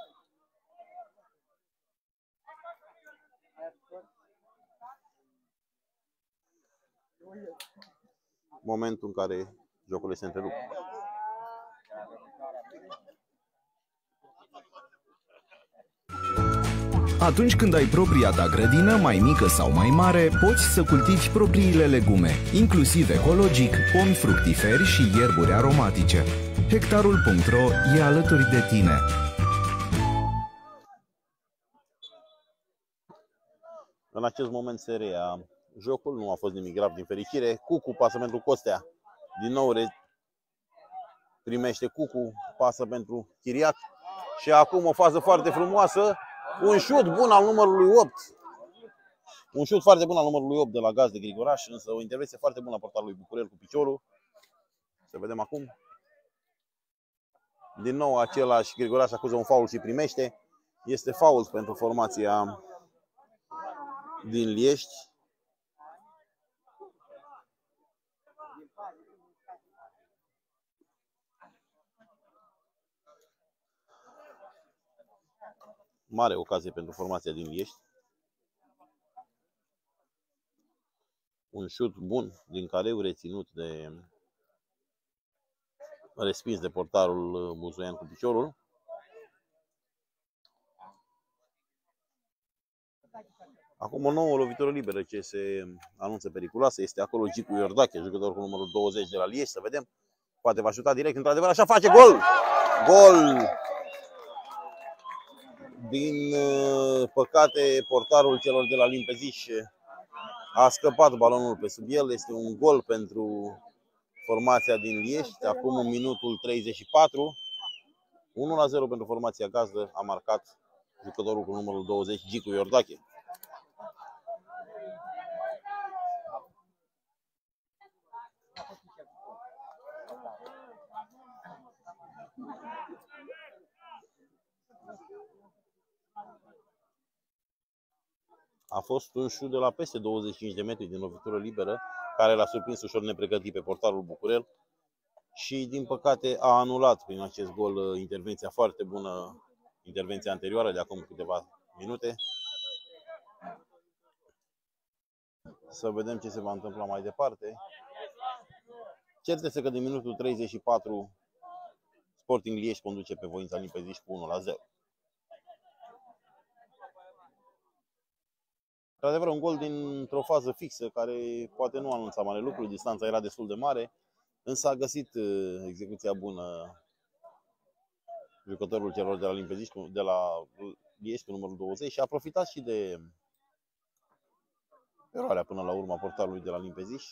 Speaker 1: Momentul în care jocul este întrerupt.
Speaker 3: Atunci când ai propria ta grădină, mai mică sau mai mare, poți să cultivi propriile legume, inclusiv ecologic, pomi fructiferi și ierburi aromatice. Hectarul.ro e alături de tine.
Speaker 1: În acest moment se rea jocul, nu a fost nimic grav din fericire. Cucu pasă pentru Costea. Din nou re- primește Cucu, pasă pentru Chiriac. Și acum o fază foarte frumoasă. Un șut bun al numărului 8. Un șut foarte bun al numărului 8 de la Gaz de Grigoraș, însă o intervenție foarte bună a portarului Bucurel cu piciorul. Să vedem acum. Din nou același Grigoraș acuză un faul și primește. Este faul pentru formația din Liești. Mare ocazie pentru formația din Liești. Un șut bun din careu reținut de respins de portarul Buzoian cu piciorul. Acum o nouă lovitură liberă ce se anunță periculoasă. Este acolo Gicu Iordache, jucător cu numărul 20 de la Liești. Să vedem. Poate va șuta direct. Într-adevăr, așa face gol! Gol! Din uh, păcate, portarul celor de la Limpeziș a scăpat balonul pe sub el. Este un gol pentru formația din Liești. Acum în minutul 34. 1 la 0 pentru formația gazdă. A marcat jucătorul cu numărul 20, Gicu Iordache. A fost un șut de la peste 25 de metri din lovitură liberă, care l-a surprins ușor nepregătit pe portarul Bucurel și, din păcate, a anulat prin acest gol uh, intervenția foarte bună, intervenția anterioară de acum câteva minute. Să vedem ce se va întâmpla mai departe. Cert este că din minutul 34 Sporting Lieș conduce pe voința Limpeziș cu 1 la 0. Într-adevăr, un gol dintr-o fază fixă, care poate nu anunța mare lucru, distanța era destul de mare, însă a găsit uh, execuția bună jucătorul celor de la Limpeziș, de la Lieș, cu numărul 20 și a profitat și de eroarea până la urmă a portarului de la Limpeziș.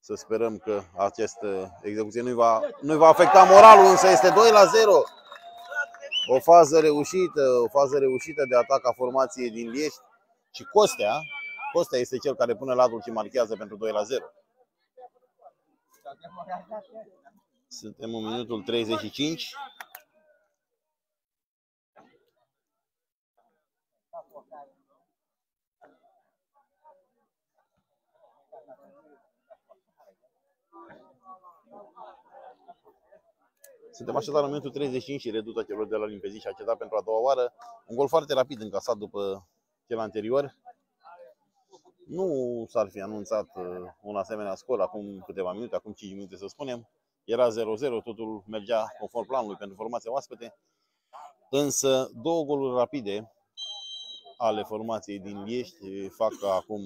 Speaker 1: Să sperăm că această execuție nu va, nu va afecta moralul, însă este 2 la 0. O fază reușită, o fază reușită de atac a formației din Liești și Costea, Costea este cel care pune latul și marchează pentru 2 la 0. Suntem în minutul 35. Suntem așadar în minutul 35 și reduta celor de la Limpezi și a cedat pentru a doua oară. Un gol foarte rapid încasat după cel anterior. Nu s-ar fi anunțat uh, un asemenea scor acum câteva minute, acum 5 minute să spunem. Era 0-0, totul mergea conform planului pentru formația oaspete. Însă două goluri rapide ale formației din Liești fac ca acum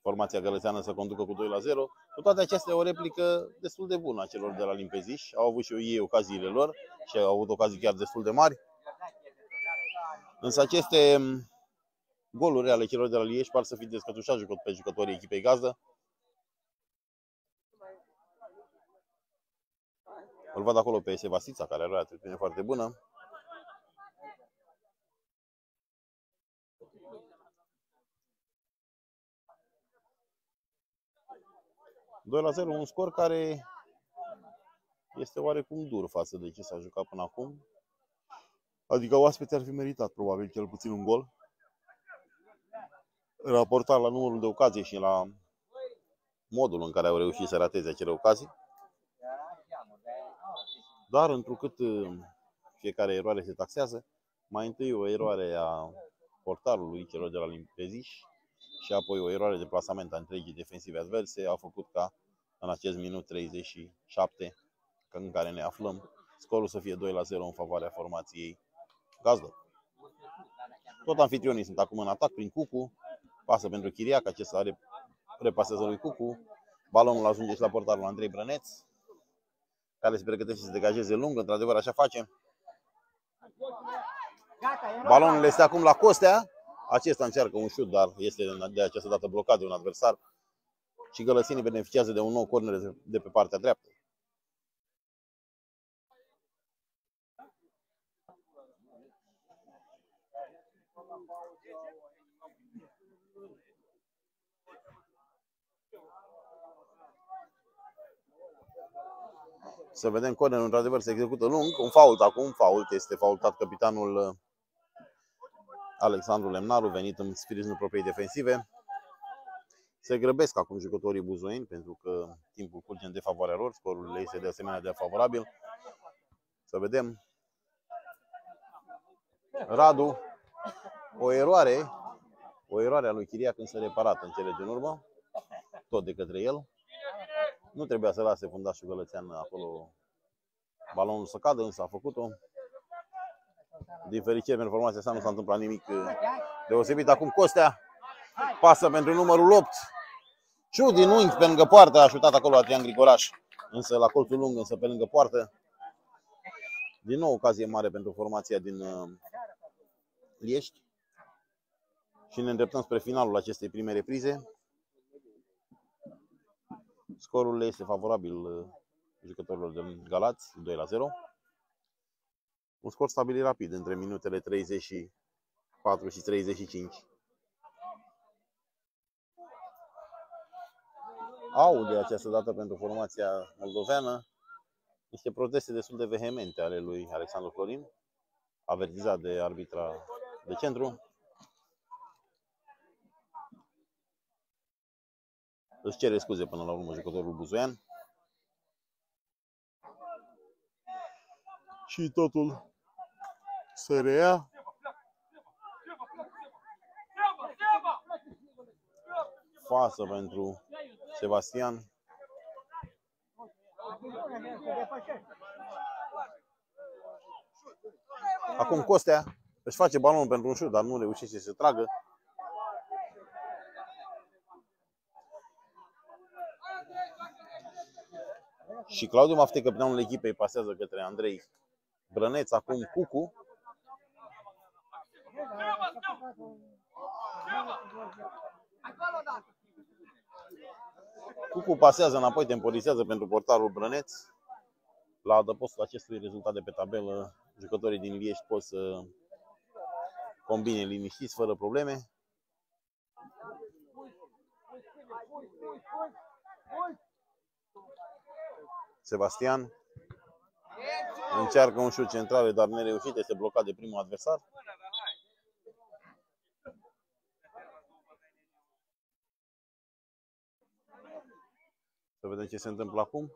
Speaker 1: formația gălățeană să conducă cu 2 la 0. Cu toate acestea, o replică destul de bună a celor de la Limpeziș. Au avut și ei ocazii lor și au avut ocazii chiar destul de mari. Însă aceste goluri ale celor de la Lieș par să fi descătușat pe jucătorii echipei gazdă. Îl văd acolo pe Sevasița, care are o atitudine foarte bună. 2 la 0, un scor care este oarecum dur față de ce s-a jucat până acum. Adică oaspeții ar fi meritat probabil cel puțin un gol. Raportat la numărul de ocazie și la modul în care au reușit să rateze acele ocazii. Dar întrucât uh, fiecare eroare se taxează, mai întâi o eroare a portarului celor de la Limpeziș și apoi o eroare de plasament a întregii defensive adverse au făcut ca în acest minut 37 în care ne aflăm, scorul să fie 2 la 0 în favoarea formației gazdă. Tot anfitrionii sunt acum în atac prin Cucu. Pasă pentru Chiriac, acesta repasează lui Cucu. Balonul ajunge și la portarul Andrei Brăneț, care se pregătește să degajeze lung, într-adevăr așa face. Balonul este acum la Costea. Acesta încearcă un șut, dar este de această dată blocat de un adversar. Și Gălăsinii beneficiază de un nou corner de pe partea dreaptă. Să vedem cornerul într-adevăr se execută lung. Un fault acum, fault este faultat capitanul uh, Alexandru Lemnaru, venit în sprijinul propriei defensive. Se grăbesc acum jucătorii buzoeni pentru că timpul curge în defavoarea lor, scorul le este de asemenea defavorabil. Să vedem. Radu, o eroare, o eroare a lui Chiriac însă reparată în cele din urmă, tot de către el. Nu trebuia să lase fundașul Gălățean acolo balonul să cadă, însă a făcut-o. Din fericire pentru formația asta nu s-a întâmplat nimic uh, deosebit. Acum Costea pasă pentru numărul 8. Ciu din unghi pe lângă poartă, a șutat acolo Adrian Grigoraș, însă la colțul lung, însă pe lângă poartă. Din nou ocazie mare pentru formația din uh, Liești. Și ne îndreptăm spre finalul acestei prime reprize. Scorul le este favorabil uh, jucătorilor de Galați, 2 la 0. Un scor stabilit rapid între minutele 34 și 35. Au de această dată pentru formația moldoveană niște proteste destul de vehemente ale lui Alexandru Florin, avertizat de arbitra de centru. Își cere scuze până la urmă jucătorul buzoian. Și totul se reia. Fasă pentru Sebastian. Acum Costea își face balonul pentru un șut, dar nu reușește să se tragă. Și Claudiu Mafte, capitanul echipei, pasează către Andrei Brăneț, acum Cucu. Cucu pasează înapoi, temporizează pentru portarul Brăneț. La adăpostul acestui rezultat de pe tabelă, jucătorii din Liești pot să combine liniștiți, fără probleme. Sebastian încearcă un șut central, dar nereușit, este blocat de primul adversar. Să vedem ce se întâmplă acum.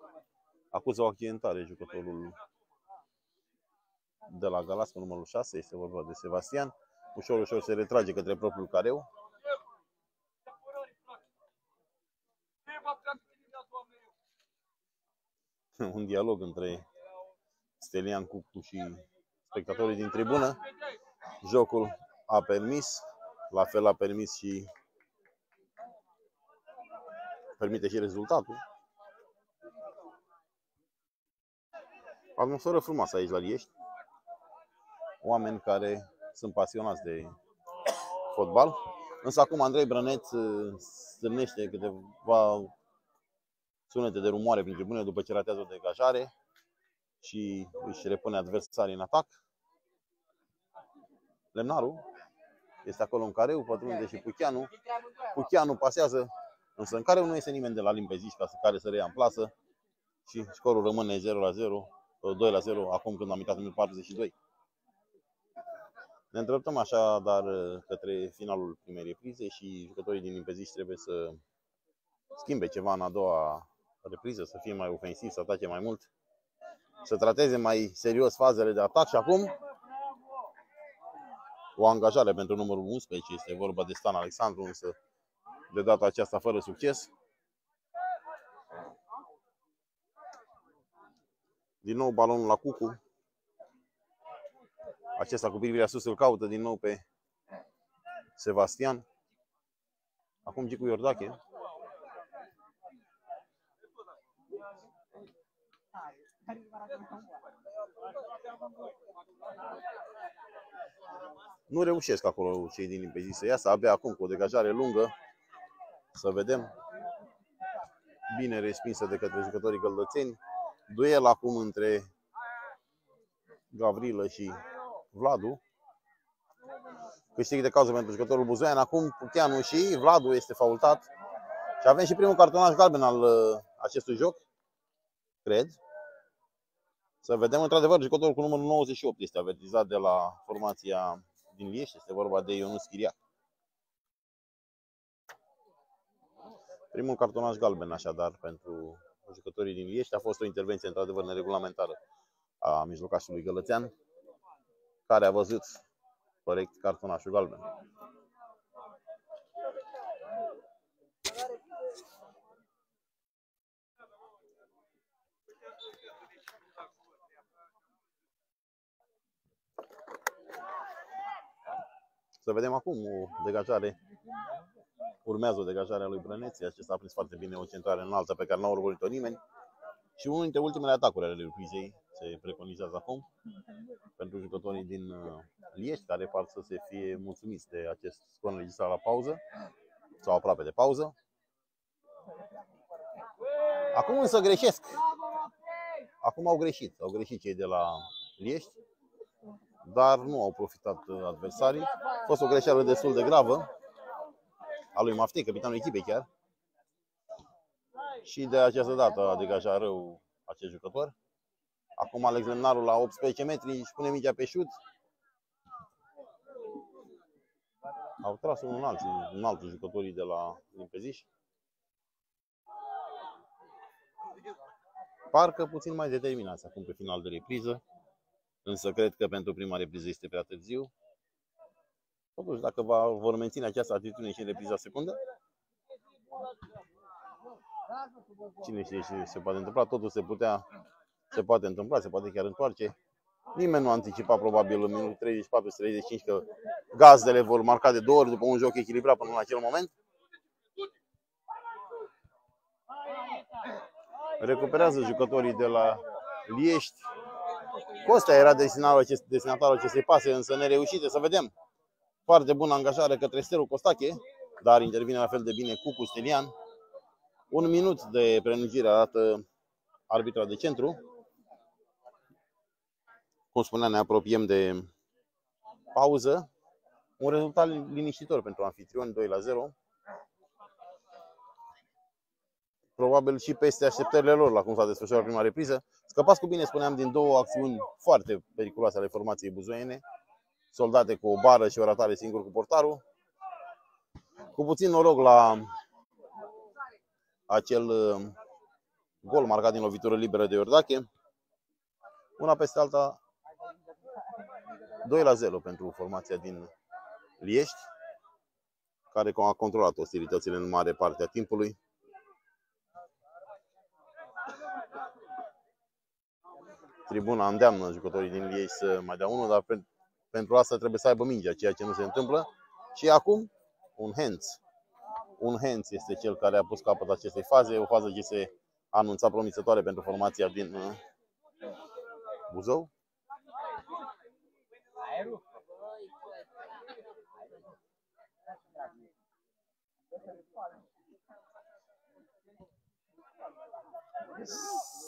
Speaker 1: Acuză o accidentare jucătorul de la Galas cu numărul 6, este vorba de Sebastian. Ușor, ușor se retrage către propriul careu. <laughs> Un dialog între Stelian Cucu și spectatorii din tribună. Jocul a permis, la fel a permis și permite și rezultatul. Atmosferă frumoasă aici la Liești. Oameni care sunt pasionați de fotbal. Însă acum Andrei Brăneț uh, stârnește câteva sunete de rumoare prin tribune după ce ratează o degajare și își repune adversarii în atac. Lemnaru este acolo în careu, pătrunde și Puchianu. Puchianu pasează, însă în careu nu este nimeni de la limpeziști ca să care să reia în plasă și scorul rămâne 0 la 0, 2 la 0, acum când am intrat în 42. Ne îndreptăm așa, dar către finalul primei reprize și jucătorii din limpeziști trebuie să schimbe ceva în a doua repriză, să fie mai ofensiv, să atace mai mult să trateze mai serios fazele de atac și acum o angajare pentru numărul 11, este vorba de Stan Alexandru, însă de data aceasta fără succes. Din nou balonul la Cucu. Acesta cu privirea sus îl caută din nou pe Sebastian. Acum Gicu Iordache. Nu reușesc acolo cei din limpezi să iasă, abia acum cu o degajare lungă. Să vedem. Bine respinsă de către jucătorii găldățeni. Duel acum între Gavrilă și Vladu. Câștig de cauză pentru jucătorul Buzoian. Acum Puteanu și Vladu este faultat. Și avem și primul cartonaj galben al uh, acestui joc. Cred. Să vedem, într-adevăr, jucătorul cu numărul 98 este avertizat de la formația din Lieș. Este vorba de Ionus Chiriac. Primul cartonaj galben, așadar, pentru jucătorii din Liești. A fost o intervenție, într-adevăr, neregulamentară a mijlocașului Gălățean, care a văzut corect cartonașul galben. Să vedem acum o degajare. Urmează o degajare a lui Brăneții. Acesta a prins foarte bine o centrare înaltă pe care n-a urmărit-o nimeni. Și unul dintre ultimele atacuri ale lui Pizei se preconizează acum pentru jucătorii din uh, Liești, care par să se fie mulțumiți de acest scor înregistrat la pauză sau aproape de pauză. Acum însă greșesc. Acum au greșit. Au greșit cei de la Liești, dar nu au profitat uh, adversarii. A fost o greșeală destul de gravă a lui Maftei, capitanul echipei chiar. Și de această dată a degajat rău acest jucător. Acum Alex Lemnaru la 18 metri își pune mingea pe șut. Au tras un alt, un alt jucătorii de la Limpeziș. Parcă puțin mai determinați acum pe final de repriză. Însă cred că pentru prima repriză este prea târziu. Totuși, dacă va, vor menține această atitudine și în repriza secundă, cine știe ce se poate întâmpla, totul se putea se poate întâmpla, se poate chiar întoarce. Nimeni nu anticipa probabil în minutul 34-35 că gazdele vor marca de două ori după un joc echilibrat până în acel moment. Recuperează jucătorii de la Liești. Costa era destinatarul acestei pase, însă nereușite. Să vedem. Foarte bună angajare către Steru Costache, dar intervine la fel de bine cu Stelian. Un minut de prelungire arată arbitra de centru. Cum spuneam, ne apropiem de pauză. Un rezultat liniștitor pentru anfitrioni, 2 la 0. Probabil și peste așteptările lor la cum s-a desfășurat prima repriză. Scăpați cu bine, spuneam, din două acțiuni foarte periculoase ale formației buzoiene. Soldate cu o bară și o ratare singur cu portarul. Cu puțin noroc la acel uh, gol marcat din lovitură liberă de Iordache. Una peste alta 2 la 0 pentru formația din Liești, care a controlat ostilitățile în mare parte a timpului. Tribuna îndeamnă jucătorii din Liești să mai dea unul, dar pentru asta trebuie să aibă mingea, ceea ce nu se întâmplă. Și acum, un hands. Un hands este cel care a pus capăt acestei faze, o fază ce se anunța promițătoare pentru formația din uh, Buzău.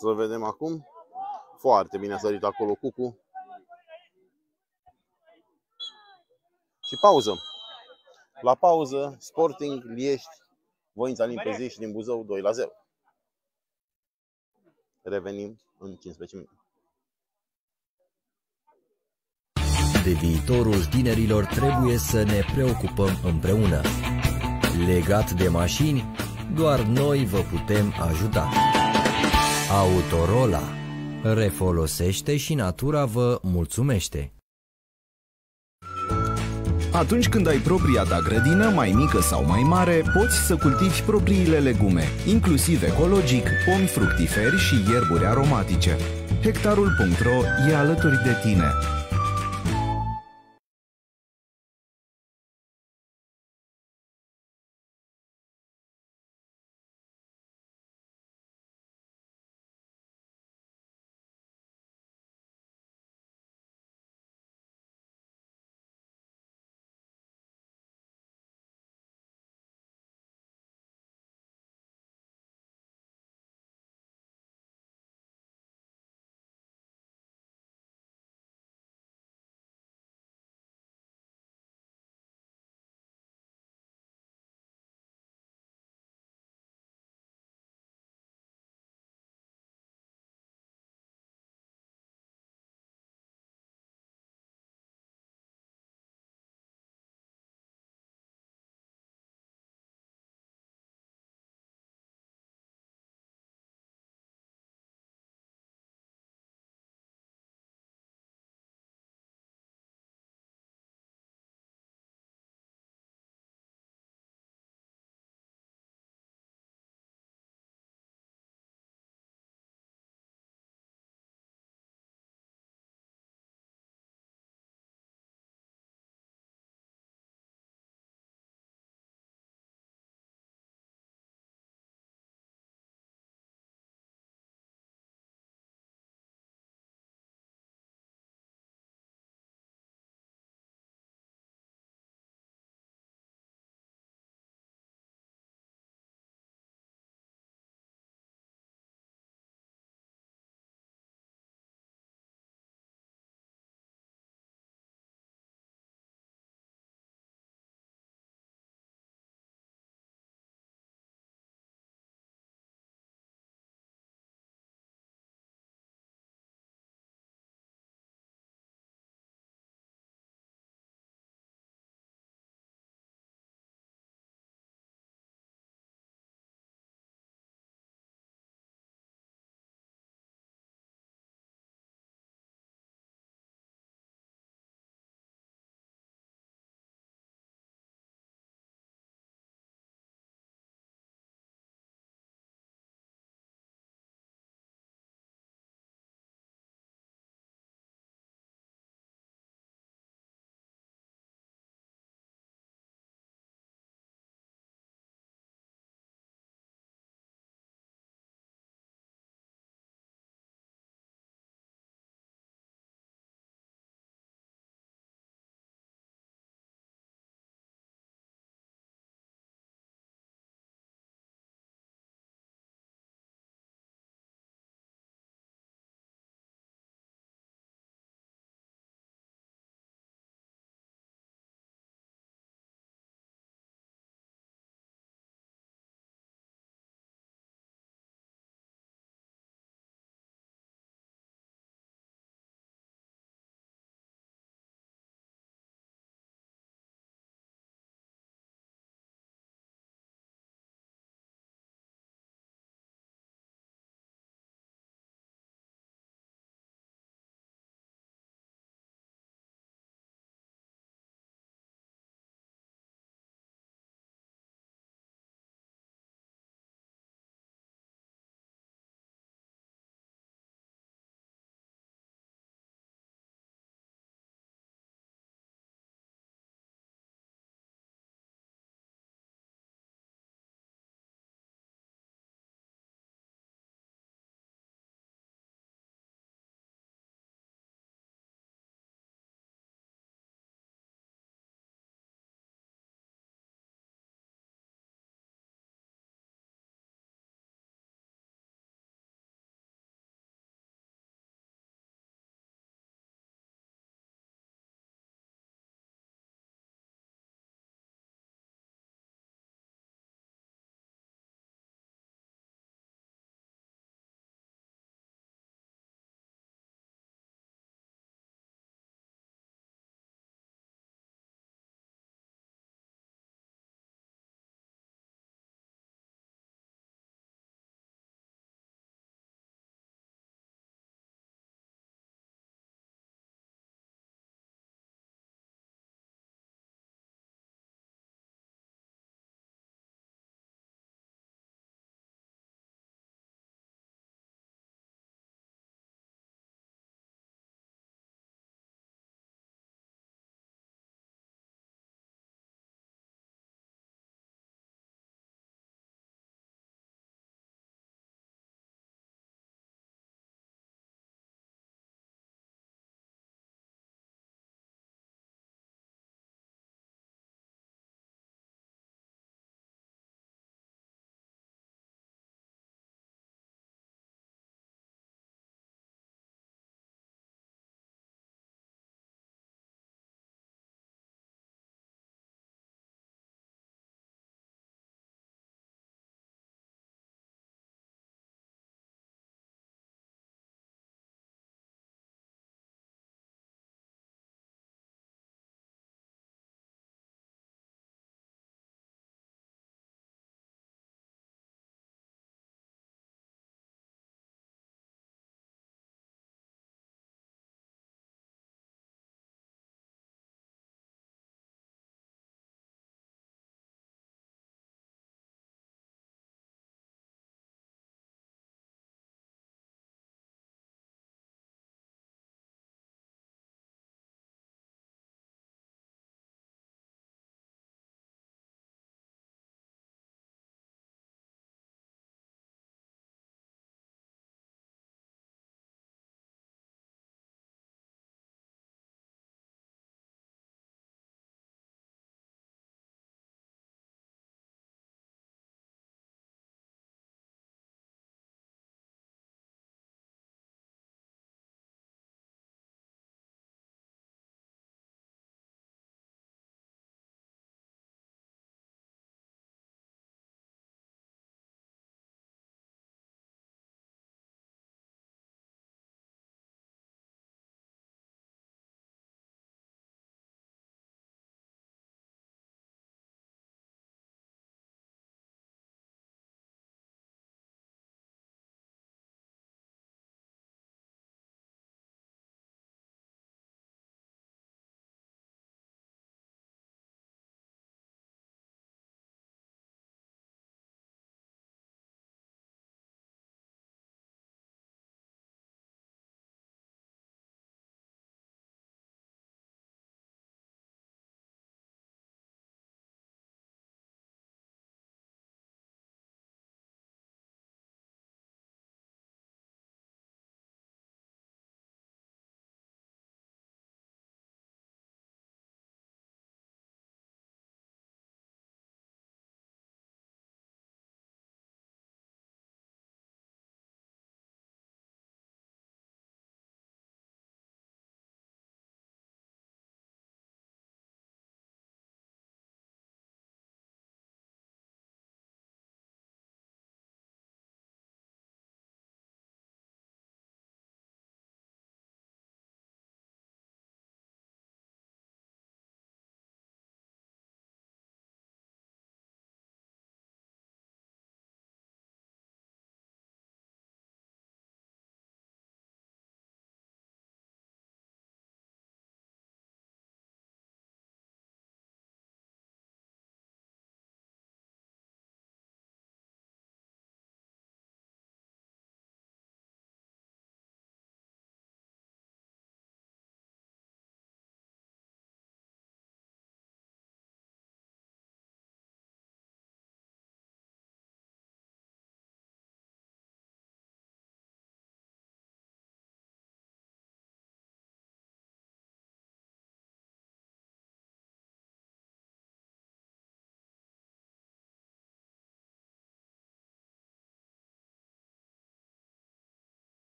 Speaker 1: Să vedem acum. Foarte bine a sărit acolo Cucu. Și pauză. La pauză, Sporting, Liești, Voința Limpeziști din Buzău 2 la 0. Revenim în 15 minute.
Speaker 2: De viitorul tinerilor trebuie să ne preocupăm împreună. Legat de mașini, doar noi vă putem ajuta. Autorola refolosește și natura vă mulțumește.
Speaker 3: Atunci când ai propria ta grădină, mai mică sau mai mare, poți să cultivi propriile legume, inclusiv ecologic, pomi fructiferi și ierburi aromatice. Hectarul.ro e alături de tine.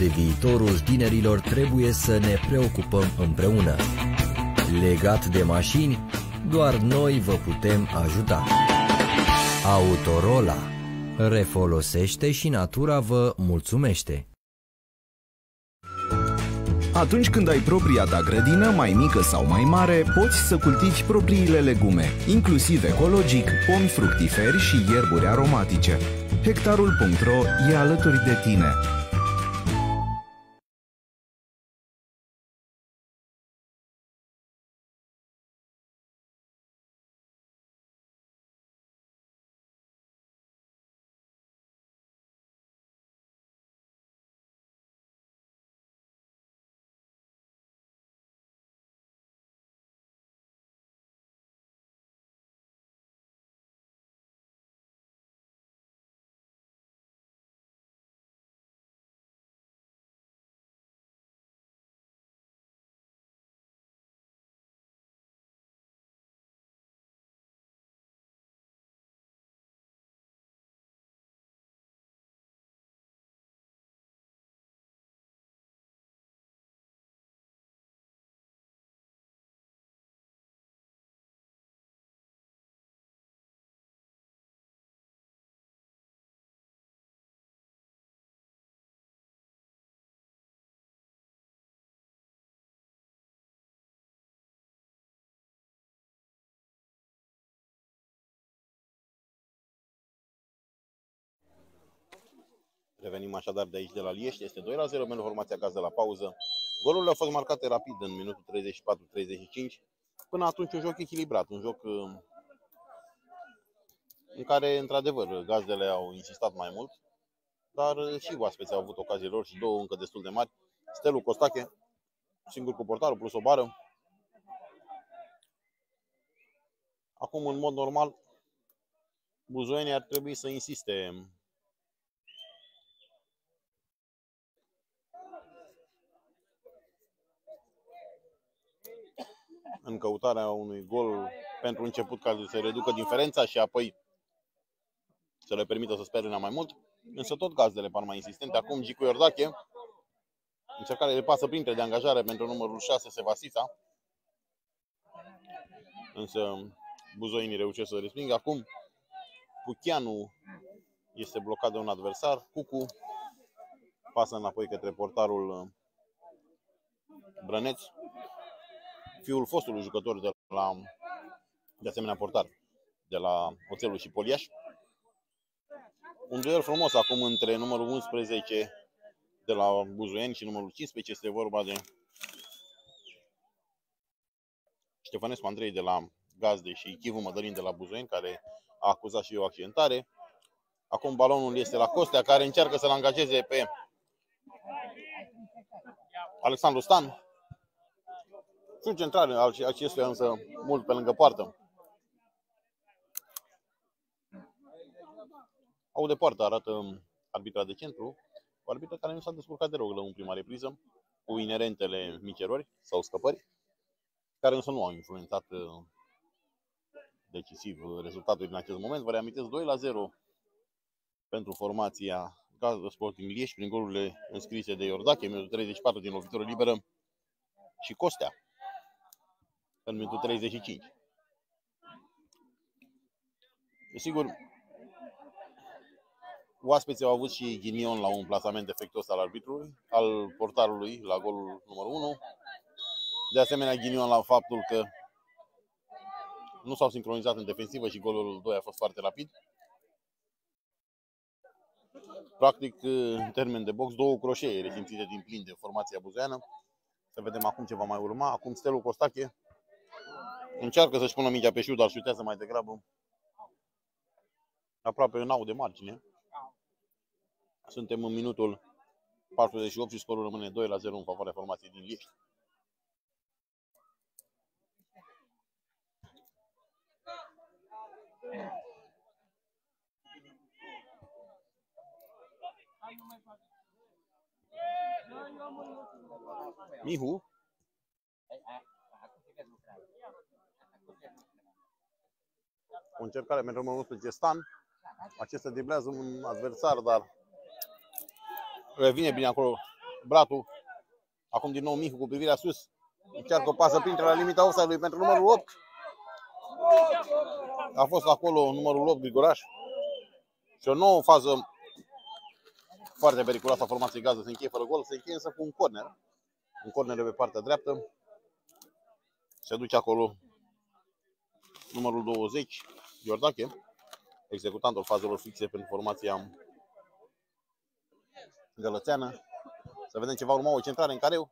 Speaker 2: De viitorul tinerilor trebuie să ne preocupăm împreună. Legat de mașini, doar noi vă putem ajuta. Autorola refolosește și natura vă mulțumește.
Speaker 3: Atunci când ai propria ta grădină, mai mică sau mai mare, poți să cultivi propriile legume, inclusiv ecologic, pomi fructiferi și ierburi aromatice. Hectarul.ro e alături de tine.
Speaker 1: Revenim așadar de aici de la Liești. Este 2 la 0 pentru formația gaz de la pauză. Golurile au fost marcate rapid în minutul 34-35. Până atunci un joc echilibrat, un joc uh, în care, într-adevăr, gazdele au insistat mai mult, dar uh, și oaspeții au avut ocazii lor și două încă destul de mari. Stelu Costache, singur cu portarul, plus o bară. Acum, în mod normal, buzoienii ar trebui să insiste în căutarea unui gol pentru început ca să se reducă diferența și apoi să le permită să spere mai mult. Însă tot gazdele par mai insistente. Acum Gicu Iordache, încercare de pasă printre de angajare pentru numărul 6, Sevasisa. Însă Buzoinii reușesc să respingă. Acum Puchianu este blocat de un adversar. Cucu pasă înapoi către portarul Brăneț fiul fostului jucător de la, de asemenea portar, de la Oțelul și Poliaș. Un duel frumos acum între numărul 11 de la Buzuieni și numărul 15 este vorba de Ștefănescu Andrei de la Gazde și Chivu Mădălin de la Buzuieni, care a acuzat și o accidentare. Acum balonul este la Costea, care încearcă să-l angajeze pe Alexandru Stan. Sunt centrale al acestuia însă mult pe lângă poartă. Au de poartă arată arbitra de centru, o arbitră care nu s-a descurcat de rău în prima repriză, cu inerentele mici erori sau scăpări, care însă nu au influențat uh, decisiv rezultatul din acest moment. Vă reamintesc 2 la 0 pentru formația Gazdă Sporting Lieș prin golurile înscrise de Iordache, minutul 34 din lovitură liberă și Costea în minutul 35. Desigur, oaspeții au avut și ghinion la un plasament defectuos al arbitrului, al portarului la golul numărul 1. De asemenea, ghinion la faptul că nu s-au sincronizat în defensivă și golul 2 a fost foarte rapid. Practic, în termen de box, două croșee resimțite din plin de formația buzeană. Să vedem acum ce va mai urma. Acum Stelu Costache Încearcă să-și pună mingea pe șut, dar șutează mai degrabă aproape în au de margine. Suntem în minutul 48 și scorul rămâne 2 la 0 în favoarea formației din Liești. Mihu o încercare pentru numărul 11 Stan. Acesta diblează un adversar, dar revine bine acolo Bratu. Acum din nou Mihu cu privirea sus. Încearcă o pasă printre la limita offside pentru numărul 8. A fost acolo numărul 8 Grigoraș. Și o nouă fază foarte periculoasă a formației gază. Se încheie fără gol, se încheie însă cu un corner. Un corner de pe partea dreaptă. Se duce acolo numărul 20, Iordache, executantul fazelor fixe pentru formația gălățeană. Să vedem ce va urma o centrare în careu.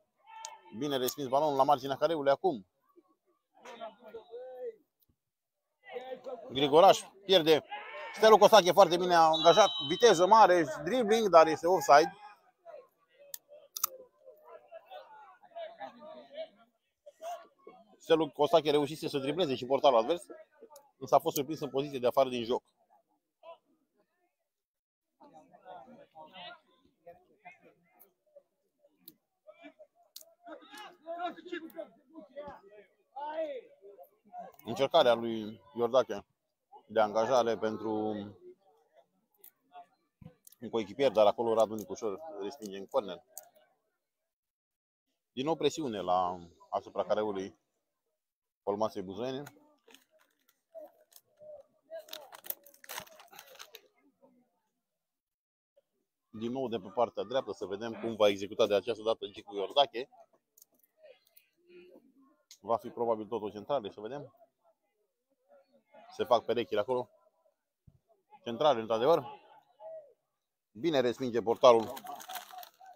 Speaker 1: Bine respins balonul la marginea careului acum. Grigoraș pierde. Stelu Cosache foarte bine a angajat. Viteză mare, dribbling, dar este offside. Stelu Cosache reușise să dribleze și portarul advers, însă a fost surprins în poziție de afară din joc. Încercarea lui Iordache de angajare pentru un coechipier, dar acolo Radu Nicușor respinge în corner. Din nou presiune la, asupra careului formației buzoene. Din nou de pe partea dreaptă să vedem cum va executa de această dată Gicu Iordache. Va fi probabil tot o centrare, să vedem. Se fac perechile acolo. Centrare, într-adevăr. Bine respinge portarul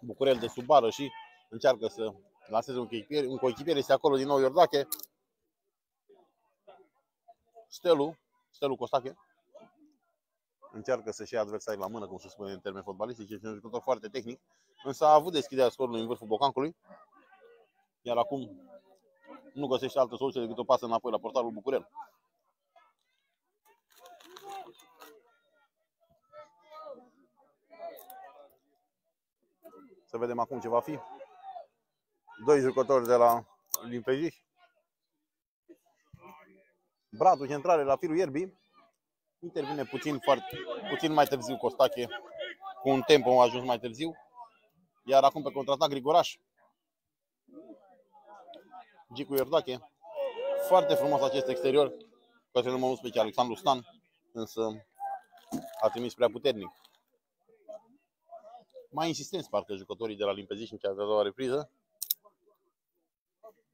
Speaker 1: Bucurel de sub bară și încearcă să lanseze un coechipier. Un coechipier este acolo din nou Iordache. Stelu, Stelu Costache, încearcă să-și ia adversarii la mână, cum se spune în termeni fotbalistici. Este un jucător foarte tehnic, însă a avut deschiderea scorului în vârful bocancului. Iar acum nu găsește altă soluție decât o pasă înapoi la portarul Bucurel. Să vedem acum ce va fi. Doi jucători de la Limpejiș. Bradu centrare la firul ierbii. Intervine puțin, foarte, puțin mai târziu Costache, cu un tempo a ajuns mai târziu. Iar acum pe contraatac Grigoraș. Gicu Iordache. Foarte frumos acest exterior către numărul 11 Alexandru Stan, însă a trimis prea puternic. Mai insistenți parcă jucătorii de la Limpeziș în cea de-a doua repriză.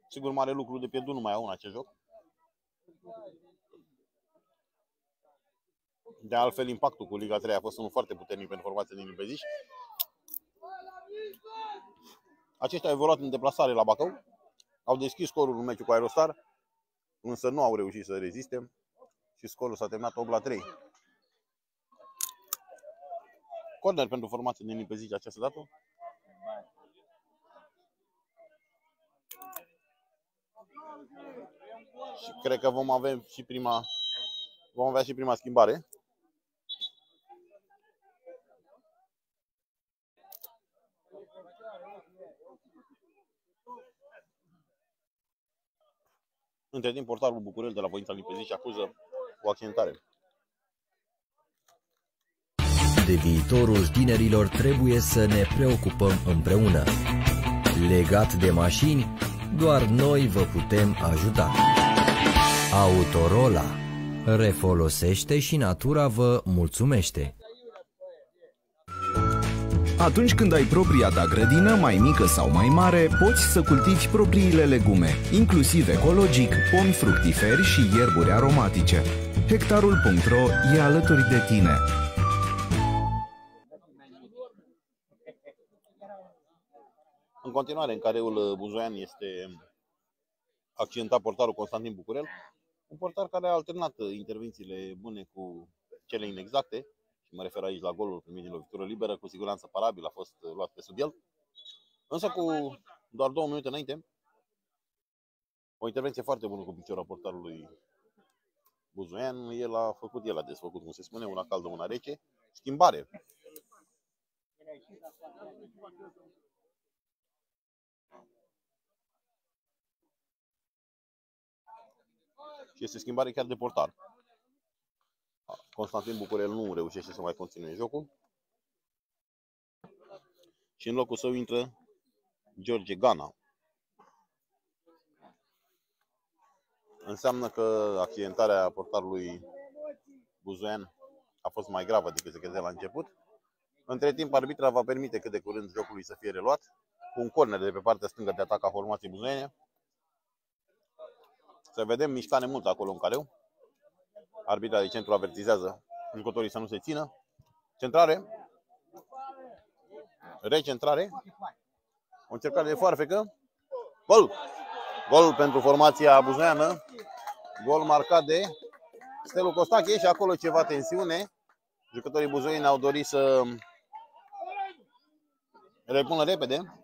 Speaker 1: Sigur, mare lucru de pierdut nu mai au în acest joc. De altfel, impactul cu Liga 3 a fost unul foarte puternic pentru formația din Limpeziș. Aceștia au evoluat în deplasare la Bacău. Au deschis scorul în meciul cu Aerostar, însă nu au reușit să reziste și scorul s-a terminat 8 la 3. Corner pentru formația din Limpeziș această dată. Și cred că vom avea și prima vom avea și prima schimbare. Între timp, portarul Bucurel de la Voința Lipeziș acuză o accidentare.
Speaker 2: De viitorul tinerilor trebuie să ne preocupăm împreună. Legat de mașini, doar noi vă putem ajuta. Autorola refolosește și natura vă mulțumește.
Speaker 3: Atunci când ai propria ta grădină, mai mică sau mai mare, poți să cultivi propriile legume, inclusiv ecologic, pomi fructiferi și ierburi aromatice. Hectarul.ro e alături de tine.
Speaker 1: În continuare, în careul Buzoian este accidentat portarul Constantin Bucurel, un portar care a alternat intervențiile bune cu cele inexacte, și mă refer aici la golul primit din lovitură liberă, cu siguranță parabil a fost luat pe sub el. Însă cu doar două minute înainte, o intervenție foarte bună cu piciorul portarului Buzoian, el a făcut, el a desfăcut, cum se spune, una caldă, una rece, schimbare. Și este schimbare chiar de portar. Constantin Bucurel nu reușește să mai continue jocul. Și în locul său intră George Gana. Înseamnă că accidentarea portarului Buzoian a fost mai gravă decât se credea la început. Între timp, arbitra va permite cât de curând jocului să fie reluat cu un corner de pe partea stângă de atac a formației buzoiene. Să vedem mișcane mult acolo în careu. Arbitra de centru avertizează jucătorii să nu se țină. Centrare. Recentrare. O încercare de foarfecă. Gol! Gol pentru formația buzoiană. Gol marcat de Stelu Costache și acolo ceva tensiune. Jucătorii buzoieni au dorit să repună repede.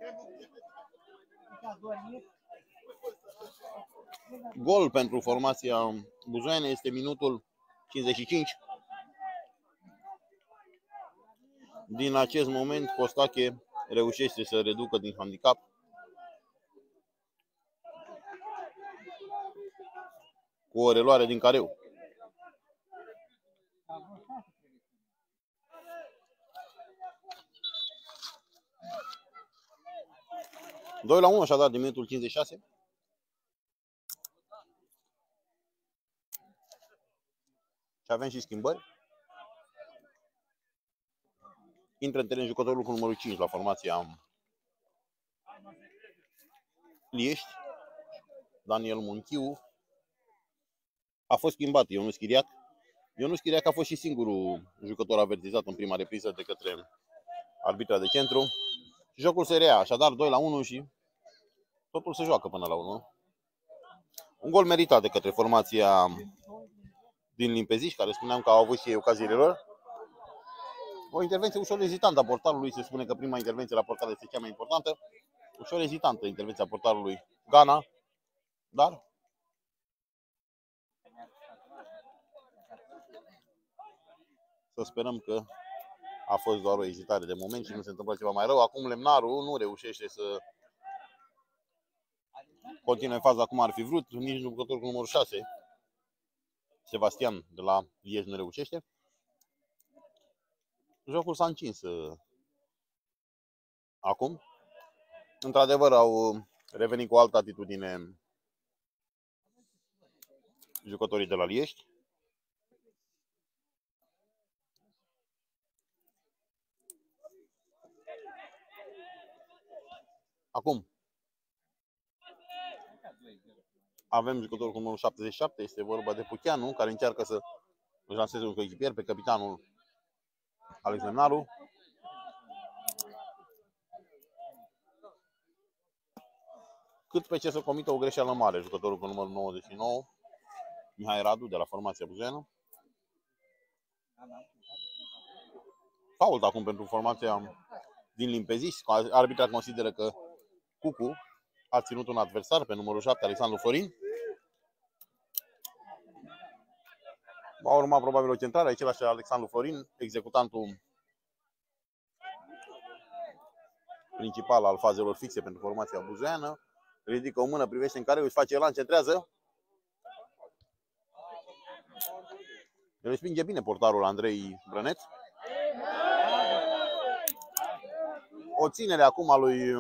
Speaker 1: Gol pentru formația buzoiană este minutul 55. Din acest moment, Costache reușește să reducă din handicap. Cu o reluare din careu. 2 la 1 așadar din minutul 56. Și avem și schimbări. Intră în teren jucătorul cu numărul 5 la formația Liești. Daniel Munchiu. A fost schimbat Ionus Chiriac. Ionus Chiriac a fost și singurul jucător avertizat în prima repriză de către arbitra de centru. Jocul se rea, așadar 2 la 1 și totul se joacă până la urmă. Un gol meritat de către formația din Limpeziș, care spuneam că au avut și ei ocaziile lor. O intervenție ușor ezitantă a portarului, se spune că prima intervenție la portar este cea mai importantă. Ușor ezitantă intervenția portarului Gana, dar să sperăm că a fost doar o ezitare de moment și nu se întâmplă ceva mai rău. Acum Lemnaru nu reușește să continue faza cum ar fi vrut, nici jucătorul cu numărul 6, Sebastian de la Liej nu reușește. Jocul s-a încins uh, acum. Într-adevăr au revenit cu o altă atitudine jucătorii de la Liești. Acum, avem jucătorul cu numărul 77, este vorba de Pucheanu, care încearcă să își lanseze un coechipier pe capitanul Alex Lemnaru. Cât pe ce să comită o greșeală mare, jucătorul cu numărul 99, Mihai Radu, de la formația Buzeană. Fault acum pentru formația din Limpezis. Arbitra consideră că Cucu a ținut un adversar pe numărul 7, Alexandru Florin. Va urma probabil o centrare, același Alexandru Florin, executantul principal al fazelor fixe pentru formația buzoiană. Ridică o mână, privește în care își face elan, centrează. El respinge bine portarul Andrei Brăneț. O ținere acum a lui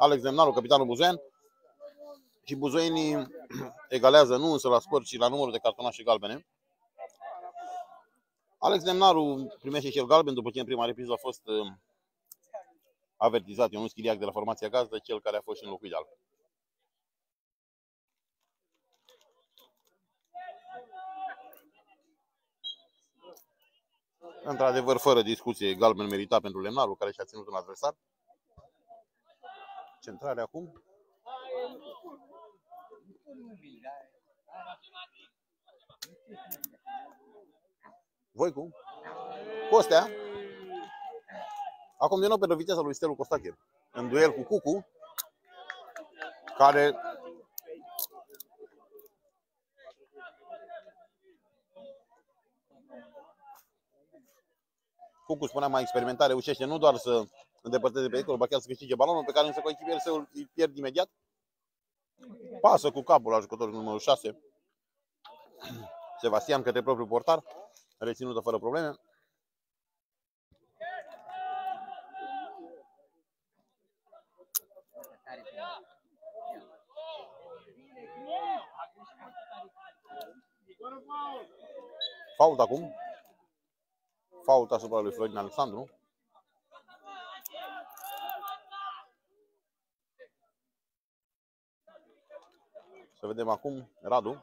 Speaker 1: Alex Demnaru, capitanul Buzoian. Și buzoienii <clears throat> egalează nu însă la scor, ci la numărul de cartonașe galbene. Alex Demnaru primește și el galben după ce în prima repriză a fost uh, avertizat Ionus Chiriac de la formația gazdă, cel care a fost și înlocuit de alb. Într-adevăr, fără discuție, galben meritat pentru Lemnaru, care și-a ținut un adversar. Centrare acum. Voicu. Costea. Acum din nou pe viteza lui Stelu Costache. În duel cu Cucu. Care Cucu spunea mai experimentat, reușește nu doar să îndepărteze pericolul, ba chiar să câștige balonul pe care însă coechipele se îl pierd imediat. Pasă cu capul la jucătorul numărul 6. Sebastian către propriul portar, reținută fără probleme. Fault acum. Fault asupra lui Florin Alexandru. Să vedem acum Radu.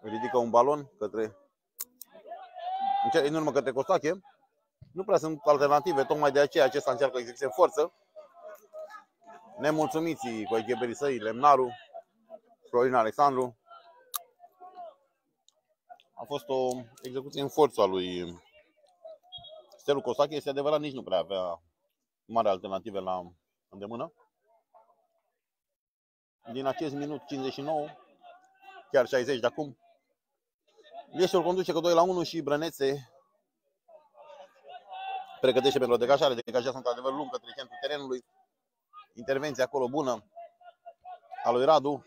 Speaker 1: Ridică un balon către în urmă către Costache. Nu prea sunt alternative, tocmai de aceea acesta încearcă execuție în forță. Nemulțumiții cu echiperii săi, Lemnaru, Florin Alexandru. A fost o execuție în forță a lui Stelu Costache. Este adevărat, nici nu prea avea mare alternative la îndemână. Din acest minut 59, chiar 60 de acum, Lieșul conduce cu 2 la 1 și Brănețe pregătește pentru o degajare. Degajează într-adevăr lung către centrul terenului. Intervenție acolo bună a lui Radu.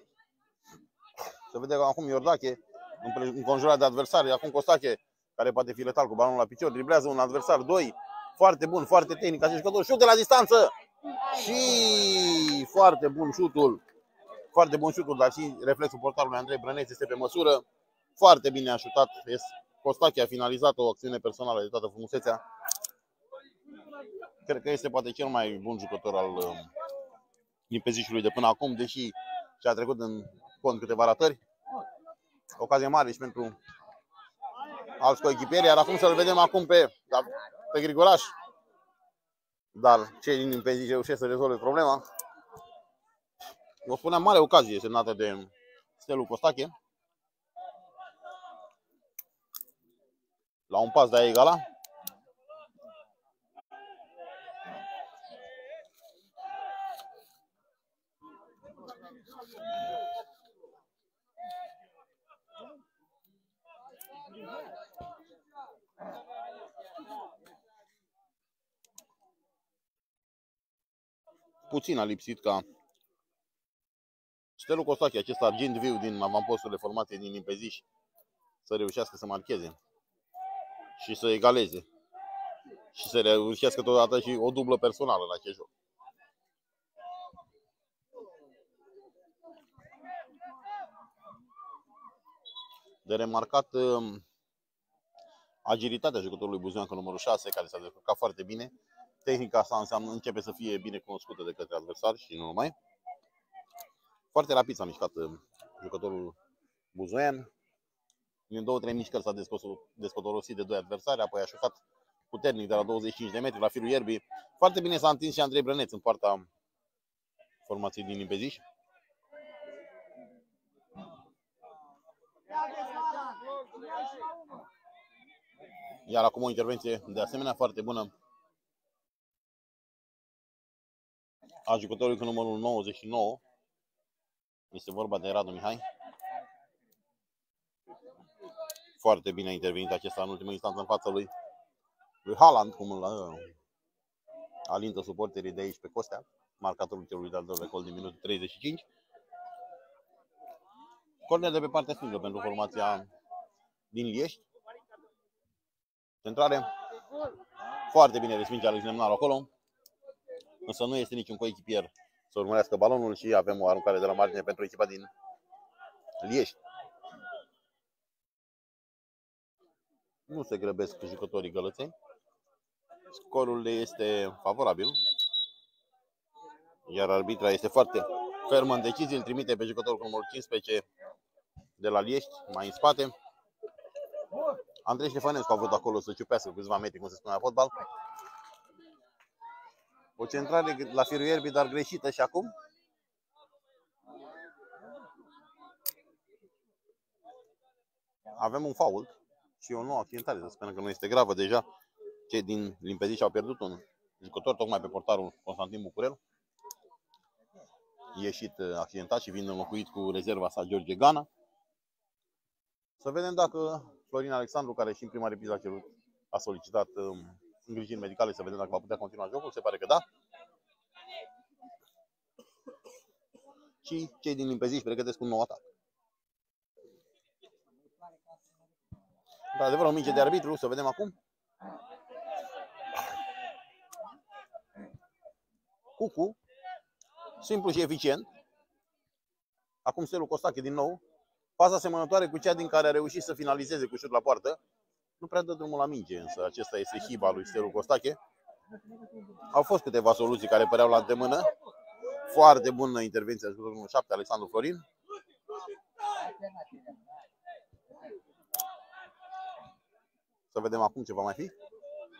Speaker 1: Să vedem acum Iordache înconjurat de adversari. Acum Costache, care poate fi letal cu balonul la picior, driblează un adversar 2. Foarte bun, foarte tehnic acest jucător. Șut de la distanță și foarte bun șutul. Foarte bun șutul, dar și reflexul portarului Andrei Brăneț este pe măsură. Foarte bine ajutat. Costache a finalizat o acțiune personală de toată frumusețea. Cred că este poate cel mai bun jucător al um, limpezișului de până acum, deși și-a trecut în cont câteva ratări. Ocazie mare și pentru alți coechipieri, iar acum să-l vedem acum pe, pe Grigoraș. Dar cei din limpeziș reușesc să rezolve problema. O spuneam, mare ocazie semnată de Stelu Costache. la un pas de a egala. Puțin a lipsit ca Stelul Costache, acest argint viu din avamposturile formației din Limpeziș, să reușească să marcheze și să egaleze. Și să reușească totodată și o dublă personală în acest joc. De remarcat um, agilitatea jucătorului Buzuian cu numărul 6, care s-a descurcat foarte bine. Tehnica asta înseamnă, începe să fie bine cunoscută de către adversari și nu numai. Foarte rapid s-a mișcat um, jucătorul Buzoian, din două, trei mișcări s-a despotorosit de doi adversari, apoi a șutat puternic de la 25 de metri la firul ierbii. Foarte bine s-a întins și Andrei Brăneț în poarta formației din Limpeziș. Iar acum o intervenție de asemenea foarte bună a jucătorului cu numărul 99. Este vorba de Radu Mihai. Foarte bine a intervenit acesta în ultimă instanță în fața lui, lui Haaland, cum îl uh, alintă suporterii de aici pe Costea, marcatorul celui de-al doilea gol din minutul 35. Corner de pe partea stângă pentru formația din Liești. Centrare. Foarte bine respinge Alex Nemnaru acolo. Însă nu este niciun coechipier să urmărească balonul și avem o aruncare de la margine pentru echipa din Liești. Nu se grăbesc jucătorii gălățeni. Scorul este favorabil. Iar arbitra este foarte fermă în decizie. Îl trimite pe jucătorul cu numărul 15 de la Liești, mai în spate. Andrei Ștefănescu a avut acolo să ciupească câțiva metri, cum se spune la fotbal. O centrare la firul ierbii, dar greșită și acum. Avem un fault și o nouă accidentare. Să sperăm că nu este gravă deja. Cei din Limpezi au pierdut un jucător tocmai pe portarul Constantin Bucurel. Ieșit uh, accidentat și vin înlocuit cu rezerva sa George Gana. Să vedem dacă Florin Alexandru, care și în prima repriză a, cerut, a solicitat um, îngrijiri medicale, să vedem dacă va putea continua jocul. Se pare că da. Și cei din Limpezi își pregătesc un nou atac. Într-adevăr, o minge de arbitru, să vedem acum. Cucu, simplu și eficient. Acum Stelu Costache din nou Faza asemănătoare cu cea din care a reușit să finalizeze cu șut la poartă. Nu prea dă drumul la minge, însă acesta este hiba lui Stelu Costache. Au fost câteva soluții care păreau la demână. Foarte bună intervenția jucătorului 7, Alexandru Florin. Să vedem acum ce va mai fi.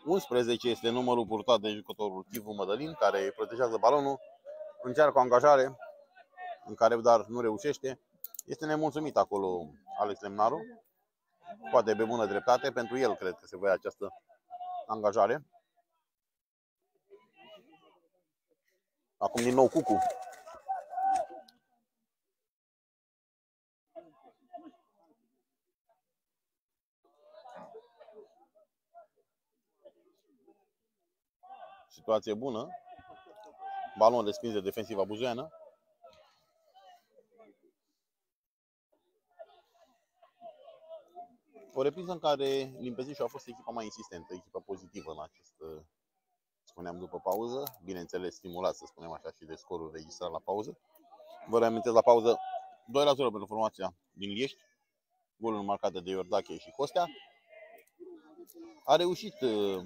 Speaker 1: 11 este numărul purtat de jucătorul Chivu Mădălin, care protejează balonul. Încearcă o angajare în care dar nu reușește. Este nemulțumit acolo Alex Lemnaru. Poate pe bună dreptate, pentru el cred că se voia această angajare. Acum din nou Cucu. Situație bună. Balon respins de defensiva buzoiană. O repriză în care Limpezișul a fost echipa mai insistentă, echipa pozitivă în acest, spuneam, după pauză. Bineînțeles, stimulat, să spunem așa, și de scorul registrat la pauză. Vă reamintesc la pauză 2 la 0 pentru formația din Liești. Golul marcat de Iordache și Costea. A reușit uh,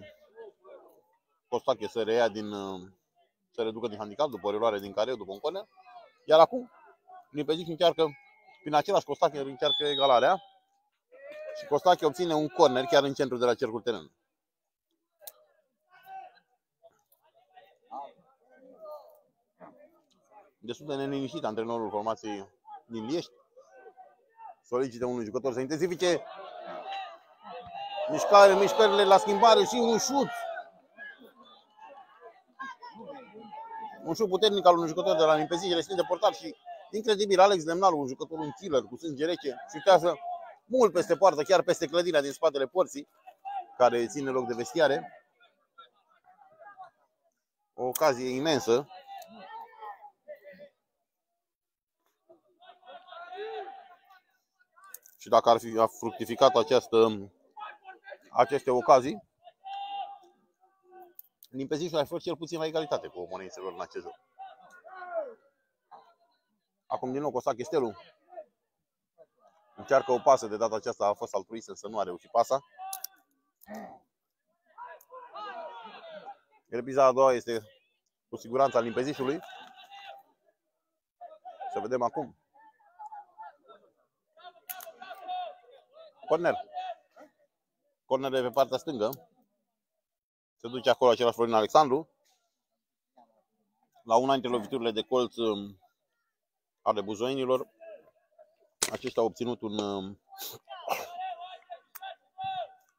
Speaker 1: Costache să reia din, uh, să reducă din handicap după o reluare din care după un corner. Iar acum, Limpezic încearcă, prin același Costache, încearcă egalarea și Costache obține un corner chiar în centru de la cercul teren. Destul de neliniștit antrenorul formației din Liești. Solicită unui jucător să intensifice mișcare, mișcările la schimbare și un șut. Un șut puternic al unui jucător de la Limpezi, respins de portar și incredibil Alex Lemnalu, un jucător, un killer cu sânge rece, șutează mult peste poartă, chiar peste clădirea din spatele porții, care ține loc de vestiare. O ocazie imensă. Și dacă ar fi fructificat această, aceste ocazii, Limpezișul a fost cel puțin la egalitate cu omonențelor în acest joc. Acum din nou Costa Chestelu Încearcă o pasă, de data aceasta a fost altruist, să nu a reușit pasa. Repriza a doua este cu siguranță al limpezișului. Să vedem acum. Corner. Corner de pe partea stângă. Se duce acolo același Florin Alexandru. La una dintre loviturile de colț um, ale buzoinilor aceștia au obținut un, um,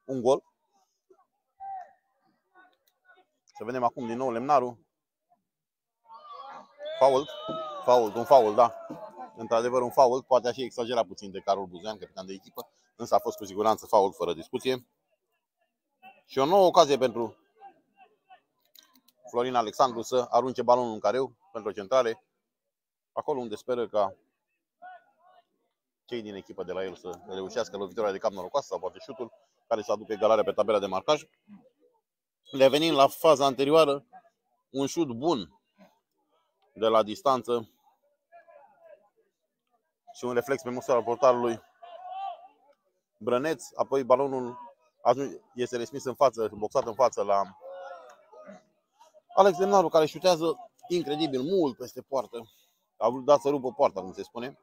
Speaker 1: un gol. Să vedem acum din nou Lemnaru. Fault. Fault, un fault, da. Într-adevăr un fault, poate a și exagerat puțin de Carol Buzean, capitan de echipă, însă a fost cu siguranță fault fără discuție. Și o nouă ocazie pentru Florin Alexandru să arunce balonul în careu pentru o centrare, acolo unde speră ca cei din echipă de la el să reușească lovitura de cap norocoasă sau poate șutul care să aducă egalarea pe tabela de marcaj. Revenind la faza anterioară, un șut bun de la distanță și un reflex pe măsura portarului Brăneț, apoi balonul este respins în față, boxat în față la Alex Demnaru, care șutează incredibil mult peste poartă. A vrut dat să rupă poarta, cum se spune.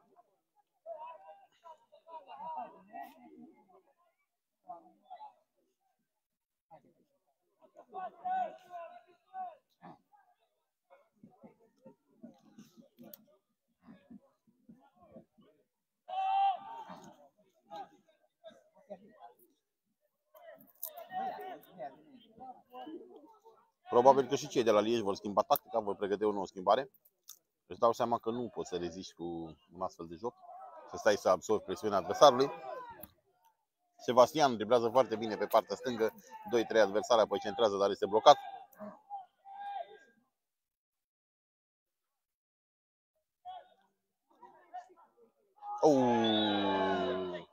Speaker 1: Probabil că și cei de la Liege vor schimba tactica, vor pregăti o nouă schimbare. Își dau seama că nu poți să reziști cu un astfel de joc, să stai să absorbi presiunea adversarului. Sebastian driblează foarte bine pe partea stângă, 2-3 adversari, apoi centrează, dar este blocat. Oh!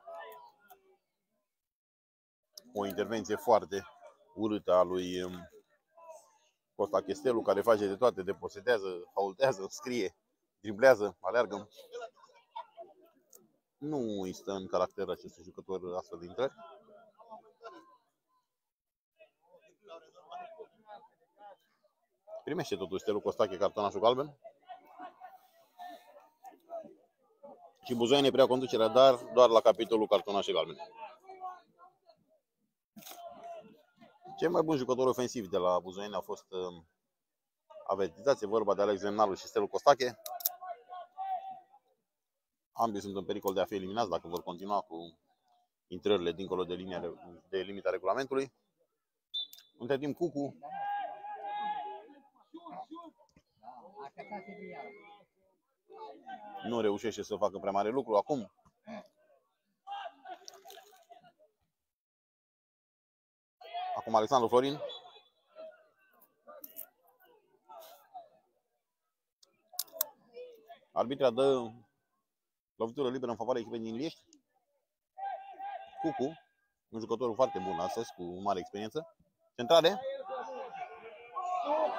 Speaker 1: O intervenție foarte urâtă a lui um, Costa Chestelu, care face de toate, deposedează, faultează, scrie, driblează, aleargă. Nu îi stă în caracter acestui jucător astfel de intrări. Primește totuși Stelu Costache cartonașul galben. Și Buzoiene prea conducerea, dar doar la capitolul cartonașe galbene. Cel mai bun jucător ofensiv de la Buzoiene a fost uh, avertizație, vorba de Alex Lemnaru și Stelu Costache. Ambii sunt în pericol de a fi eliminați dacă vor continua cu intrările dincolo de, linia de limita regulamentului. Între timp, Cucu nu reușește să facă prea mare lucru. Acum Acum Alexandru Florin. Arbitra dă lovitură liberă în favoarea echipei din Liești. Cucu, un jucător foarte bun astăzi, cu mare experiență. Centrare.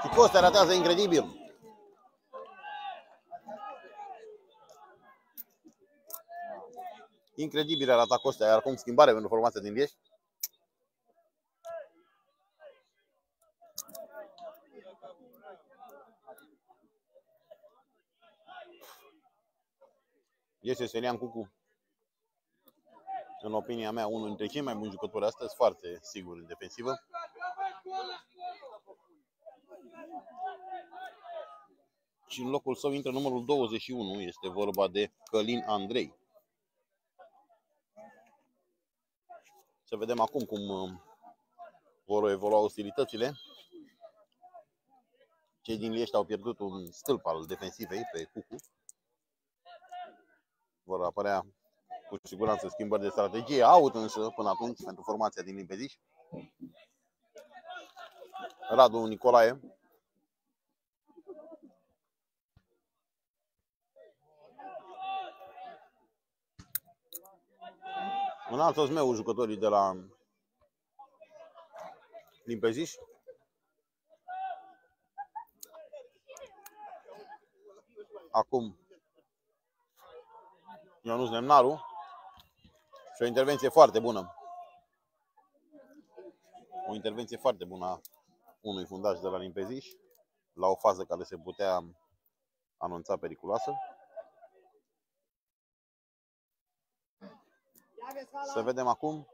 Speaker 1: Și Costa ratează incredibil. Incredibil arată Costa, iar acum schimbare pentru formația din Liești. Este Serian Cucu. În opinia mea, unul dintre cei mai buni jucători astăzi, foarte sigur în defensivă. Și în locul său intră numărul 21, este vorba de Călin Andrei. Să vedem acum cum uh, vor evolua ostilitățile. Cei din Liești au pierdut un stâlp al defensivei pe Cucu vor apărea cu siguranță schimbări de strategie. Out însă până atunci pentru formația din Limpeziș. Radu Nicolae. Un alt meu jucătorii de la Limpeziș. Acum Ionuț Nemnaru. Și o intervenție foarte bună. O intervenție foarte bună a unui fundaș de la Limpeziș la o fază care se putea anunța periculoasă. Să vedem acum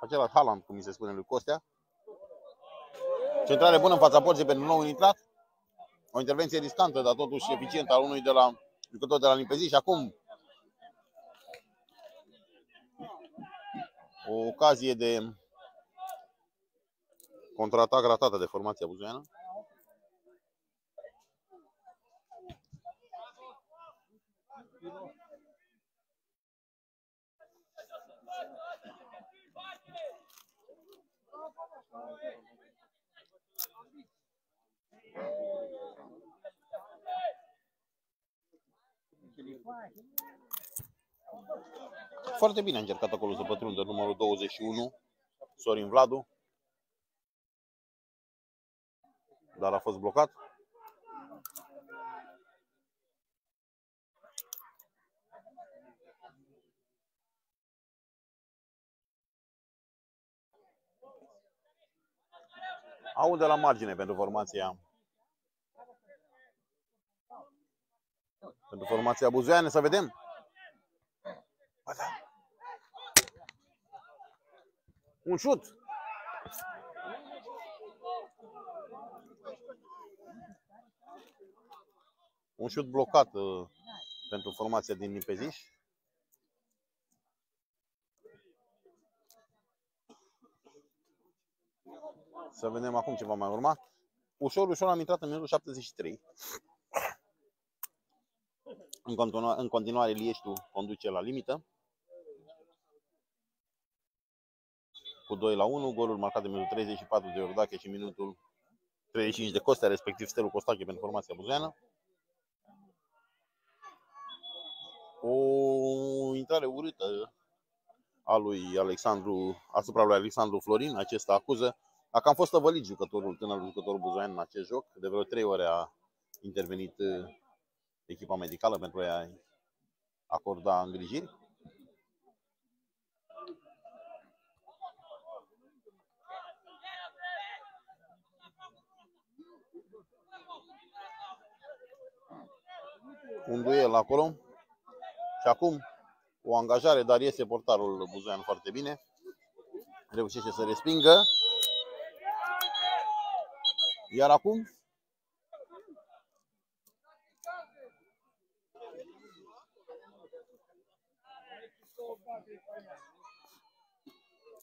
Speaker 1: același Haaland, cum mi se spune lui Costea. Centrare bună în fața porții pentru nou intrat. O intervenție riscantă, dar totuși eficientă al unui de la jucător de la Limpeziș și acum o ocazie de contraatac ratată de formația buzoiană. Foarte bine a încercat acolo să pătrundă numărul 21, Sorin Vladu. Dar a fost blocat. Au de la margine pentru formația pentru formația buzoiană, să vedem. Ba da. Un șut. Un șut blocat uh, pentru formația din Nipeziș. Să vedem acum ce va mai urma. Ușor, ușor am intrat în minutul 73. În, continua, în continuare, Lieștiul conduce la limită. Cu 2 la 1, golul marcat de minutul 34 de Iordache și minutul 35 de Costea, respectiv Stelul Costache pentru formația buzeană. O intrare urâtă a lui Alexandru, asupra lui Alexandru Florin, acesta acuză. Dacă am fost tăvălit jucătorul, tânărul jucător buzoian în acest joc, de vreo 3 ore a intervenit echipa medicală pentru a acorda îngrijiri. Un duel acolo. Și acum o angajare, dar iese portarul Buzoian foarte bine. Reușește să respingă. Iar acum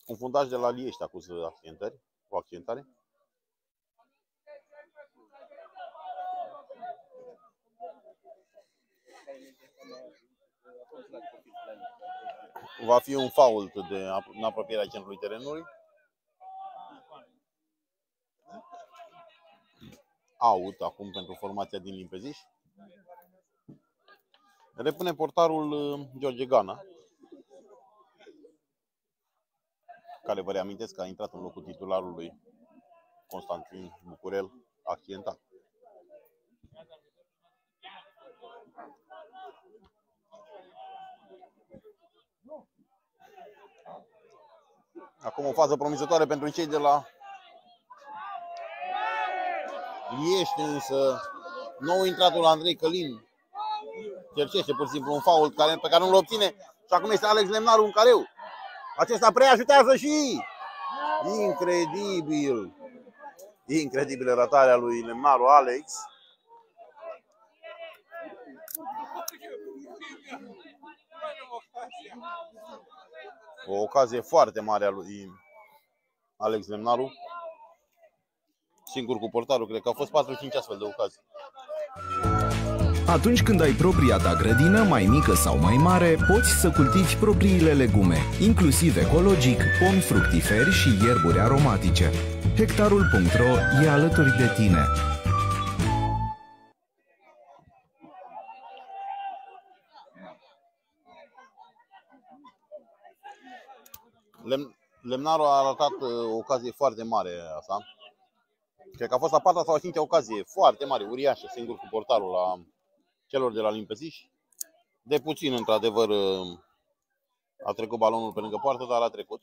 Speaker 1: un fundaj de la Liești acuză accidentări, o accidentare. Va fi un fault de, în apropierea centrului terenului. Out acum pentru formația din Limpeziș. Repune portarul uh, George Gana, care vă reamintesc că a intrat în locul titularului Constantin Bucurel, accidentat. Acum o fază promițătoare pentru cei de la Liești, însă nou intratul Andrei Călin cercește pur și simplu un fault care, pe care nu-l obține și acum este Alex Lemnaru în careu. Acesta preajutează și incredibil. Incredibilă ratarea lui Lemnaru Alex. O ocazie foarte mare a lui Alex Lemnaru. Singur cu portarul, cred că au fost 4-5 astfel de ocazii.
Speaker 3: Atunci când ai propria ta grădină, mai mică sau mai mare, poți să cultivi propriile legume, inclusiv ecologic, pomi fructiferi și ierburi aromatice. Hectarul.ro e alături de tine.
Speaker 1: Lem- Lemnarul a arătat uh, o ocazie foarte mare asta. Cred că a fost a patra sau a cincea ocazie foarte mare, uriașă, singur cu portarul la celor de la Limpeziș. De puțin, într-adevăr, uh, a trecut balonul pe lângă poartă, dar a trecut.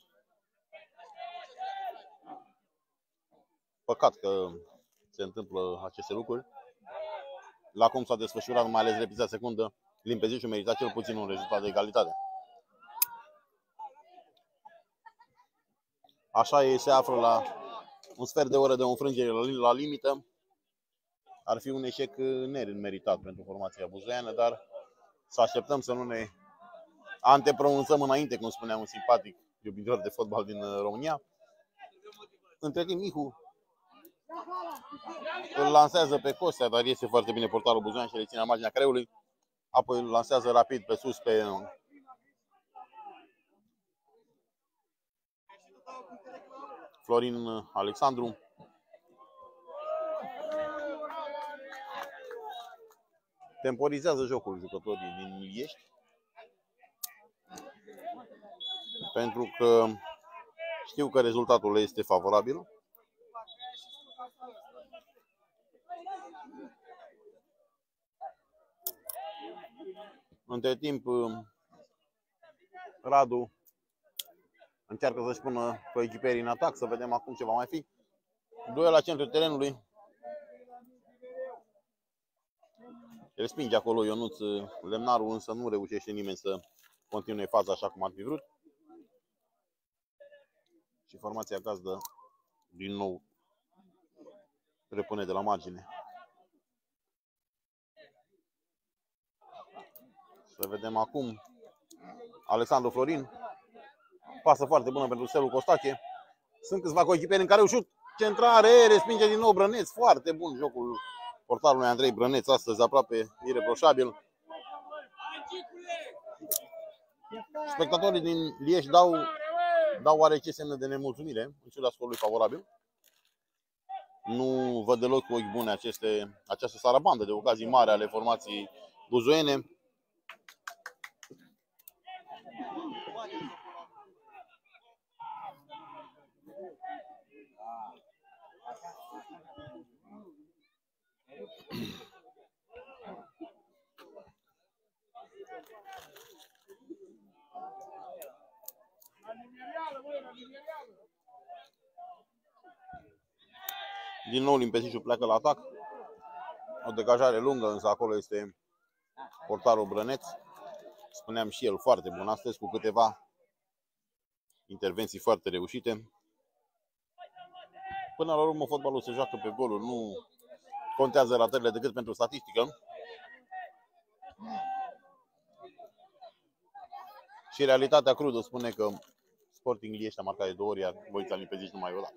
Speaker 1: Păcat că se întâmplă aceste lucruri. La cum s-a desfășurat, mai ales repriza secundă, Limpezișul merita cel puțin un rezultat de egalitate. Așa ei se află la un sfert de oră de o înfrângere la limită. Ar fi un eșec nemeritat pentru formația buzoiană, dar să așteptăm să nu ne antepronunțăm înainte, cum spunea un simpatic iubitor de fotbal din România. Între timp, Mihu îl lansează pe Costea, dar iese foarte bine portarul Buzoian și le ține la marginea creului. Apoi îl lansează rapid pe sus pe Florin Alexandru. Temporizează jocul jucătorii din Iliești. Pentru că știu că rezultatul este favorabil. Între timp, Radu încearcă să-și pună coechiperii în atac, să vedem acum ce va mai fi. Doi la centrul terenului. El spinge acolo Ionuț Lemnarul, însă nu reușește nimeni să continue faza așa cum ar fi vrut. Și formația gazdă din nou repune de la margine. Să vedem acum Alexandru Florin Pasă foarte bună pentru Selu Costache. Sunt câțiva coechiperi în care ușut centrare, respinge din nou Brăneț. Foarte bun jocul portarului Andrei Brăneț astăzi, aproape ireproșabil. Spectatorii din Lieș dau, dau oarece semne de nemulțumire, în ciuda scorului favorabil. Nu văd deloc cu ochi bune aceste, această sarabandă de ocazii mari ale formației buzoene. Din nou Limpesișul pleacă la atac. O degajare lungă, însă acolo este portarul Brăneț. Spuneam și el foarte bun astăzi cu câteva intervenții foarte reușite. Până la urmă, fotbalul se joacă pe goluri, nu contează ratările decât pentru statistică. Și realitatea crudă spune că Sporting Liești a marcat de două ori, iar Voița Limpezici numai o dată.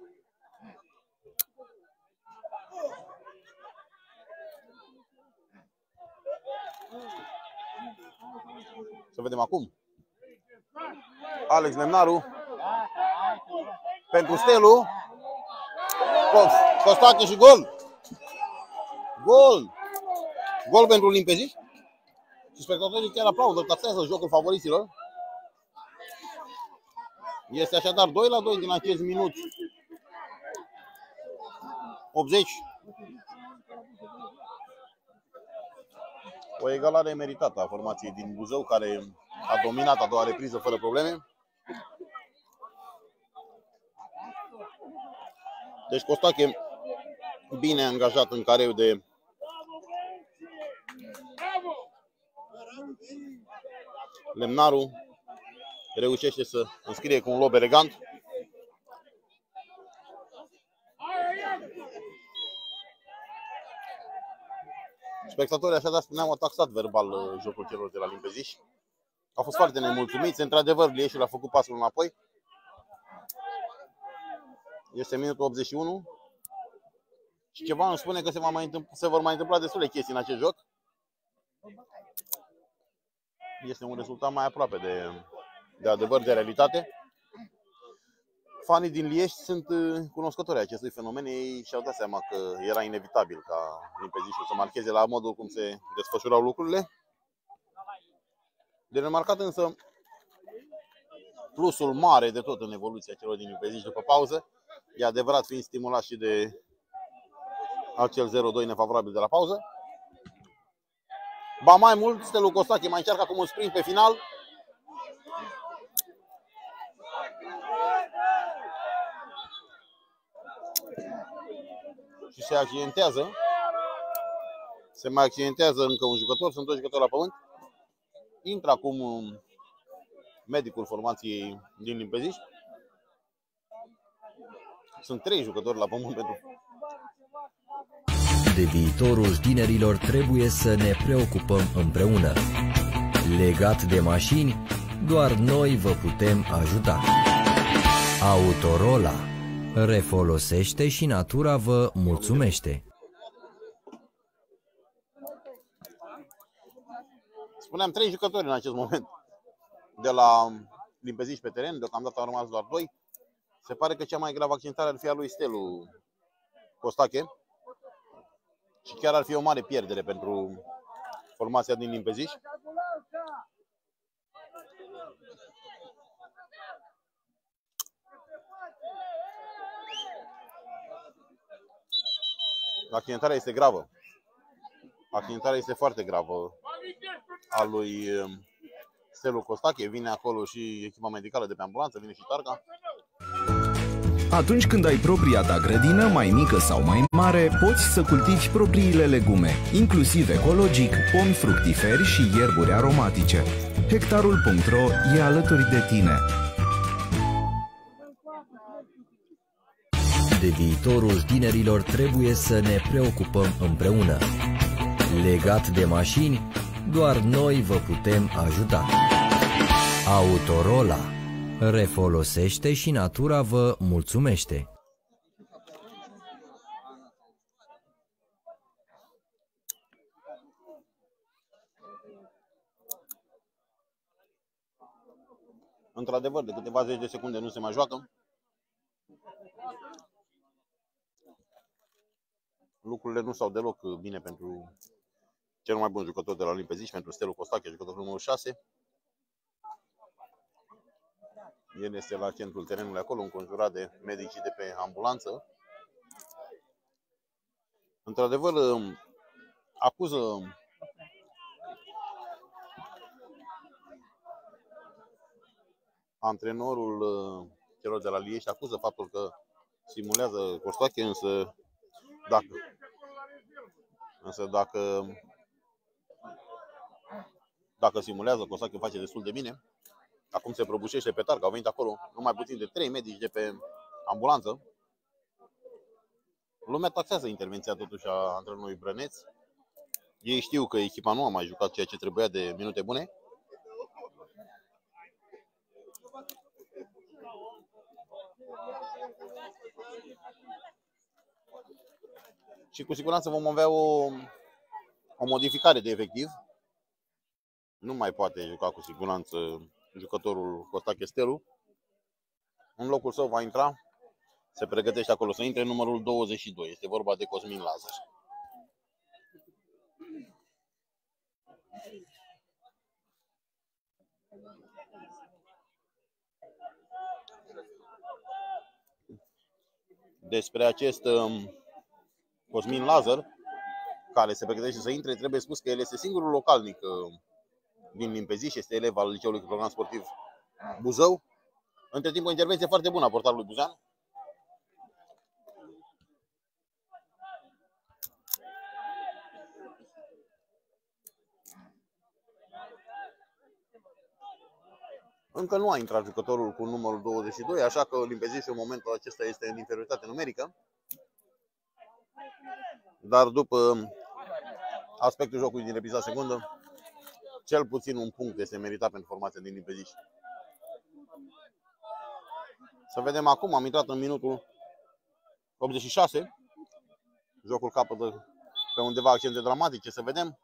Speaker 1: Să vedem acum. Alex Nemnaru pentru Stelu. Costache și gol. Gol. Gol pentru Limpezi. Și spectatorii chiar aplaudă, taxează jocul favoriților. Este așadar 2 la 2 din acest minut. 80. O egalare meritată a formației din Buzău, care a dominat a doua repriză fără probleme. Deci Costache bine angajat în careu de Lemnaru reușește să înscrie cu un lob elegant. Spectatorii așadar spuneam au taxat verbal uh, jocul celor de la Limpeziș. Au fost foarte nemulțumiți. Într-adevăr, Lieșul a făcut pasul înapoi. Este minutul 81. Și ceva îmi spune că se, va mai întâmpla, se vor mai întâmpla destule chestii în acest joc. Este un rezultat mai aproape de, de adevăr, de realitate. Fanii din Liești sunt uh, cunoscători acestui fenomen. Ei și-au dat seama că era inevitabil ca Limpezișul să marcheze la modul cum se desfășurau lucrurile. De remarcat însă plusul mare de tot în evoluția celor din Limpeziș după pauză. E adevărat fiind stimulat și de acel 0-2 nefavorabil de la pauză. Ba mai mult, Stelu Costache mai încearcă acum un sprint pe final. Și se accidentează. Se mai accidentează încă un jucător, sunt doi jucători la pământ. Intră acum medicul formației din Limpeziș. Sunt trei jucători la pământ pentru
Speaker 2: de viitorul tinerilor trebuie să ne preocupăm împreună. Legat de mașini, doar noi vă putem ajuta. Autorola refolosește și natura vă mulțumește.
Speaker 1: Spuneam trei jucători în acest moment de la limpezici pe teren, deocamdată au rămas doar doi. Se pare că cea mai gravă accidentare ar fi a lui Stelu Costache, și chiar ar fi o mare pierdere pentru formația din Limpeziș. Accidentarea este gravă. Accidentarea este foarte gravă a lui um, Stelu Costache. Vine acolo și echipa medicală de pe ambulanță, vine și Targa.
Speaker 3: Atunci când ai propria ta grădină, mai mică sau mai mare, poți să cultivi propriile legume, inclusiv ecologic, pomi fructiferi și ierburi aromatice. Hectarul.ro e alături de tine.
Speaker 2: De viitorul tinerilor trebuie să ne preocupăm împreună. Legat de mașini, doar noi vă putem ajuta. Autorola refolosește și natura vă mulțumește.
Speaker 1: Într-adevăr, de câteva zeci de secunde nu se mai joacă. Lucrurile nu s-au deloc bine pentru cel mai bun jucător de la Olimpezici, pentru Stelu Costache, jucătorul numărul 6. El este la centrul terenului acolo, înconjurat de medicii de pe ambulanță. Într-adevăr, um, acuză antrenorul uh, celor de la Liești acuză faptul că simulează Costache, însă dacă, însă dacă Dacă simulează, Cosache face destul de bine. Acum se prăbușește pe targ, au venit acolo numai puțin de 3 medici de pe ambulanță. Lumea taxează intervenția totuși a antrenorului Brăneț. Ei știu că echipa nu a mai jucat ceea ce trebuia de minute bune. Și cu siguranță vom avea o, o modificare de efectiv. Nu mai poate juca cu siguranță jucătorul Costa Chestelu. În locul său va intra, se pregătește acolo să intre numărul 22. Este vorba de Cosmin Lazar. Despre acest um, Cosmin Lazar, care se pregătește să intre, trebuie spus că el este singurul localnic uh, din Limpeziș și este elev al liceului cu program sportiv Buzău. Între timp, o intervenție foarte bună a portarului Buzan. Încă nu a intrat jucătorul cu numărul 22, așa că Limpezi în momentul acesta este în inferioritate numerică. Dar după aspectul jocului din repriza secundă, cel puțin un punct este meritat pentru formația din Limpezi. Să vedem acum, am intrat în minutul 86. Jocul capătă pe undeva accente dramatice, să vedem.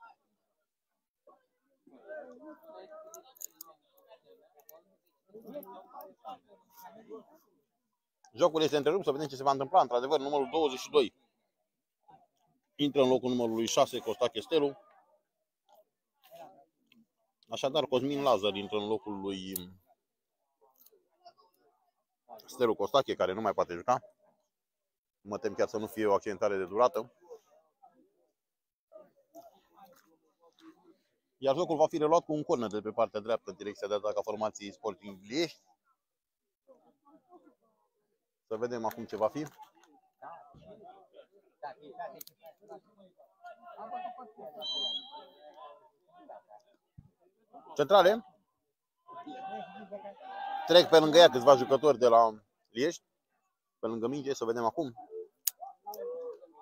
Speaker 1: Jocul este întrerupt, să vedem ce se va întâmpla. Într-adevăr, numărul 22 intră în locul numărului 6 Costa Chestelu. Așadar, Cosmin Lazar intră în locul lui Stelu Costache, care nu mai poate juca. Mă tem chiar să nu fie o accentare de durată. Iar jocul va fi reluat cu un corner de pe partea dreaptă în direcția de atac a formației Sporting Liești. Să vedem acum ce va fi. Centrale. Trec pe lângă ea câțiva jucători de la Liești. Pe lângă minge, să vedem acum.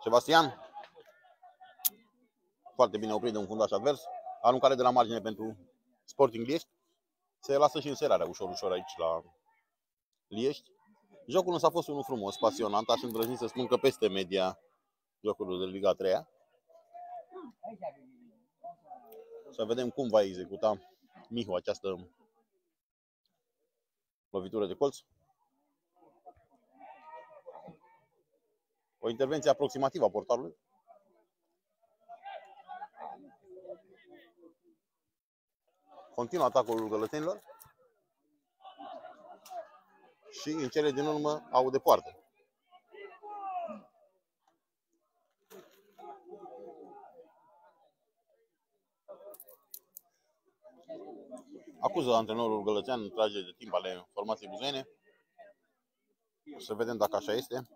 Speaker 1: Sebastian. Foarte bine oprit de un fundaș advers. Aruncare de la margine pentru Sporting Liești. Se lasă și înserarea ușor, ușor aici la Liești. Jocul însă a fost unul frumos, pasionant. Aș îndrăzni să spun că peste media jocurilor de Liga 3 Să vedem cum va executa Mihu această lovitură de colț. O intervenție aproximativă a portarului. Continuă atacul gălătenilor. Și în cele din urmă au de poartă. Acuză antrenorul Gălățean trage de timp ale formației buzene. Să vedem dacă așa este.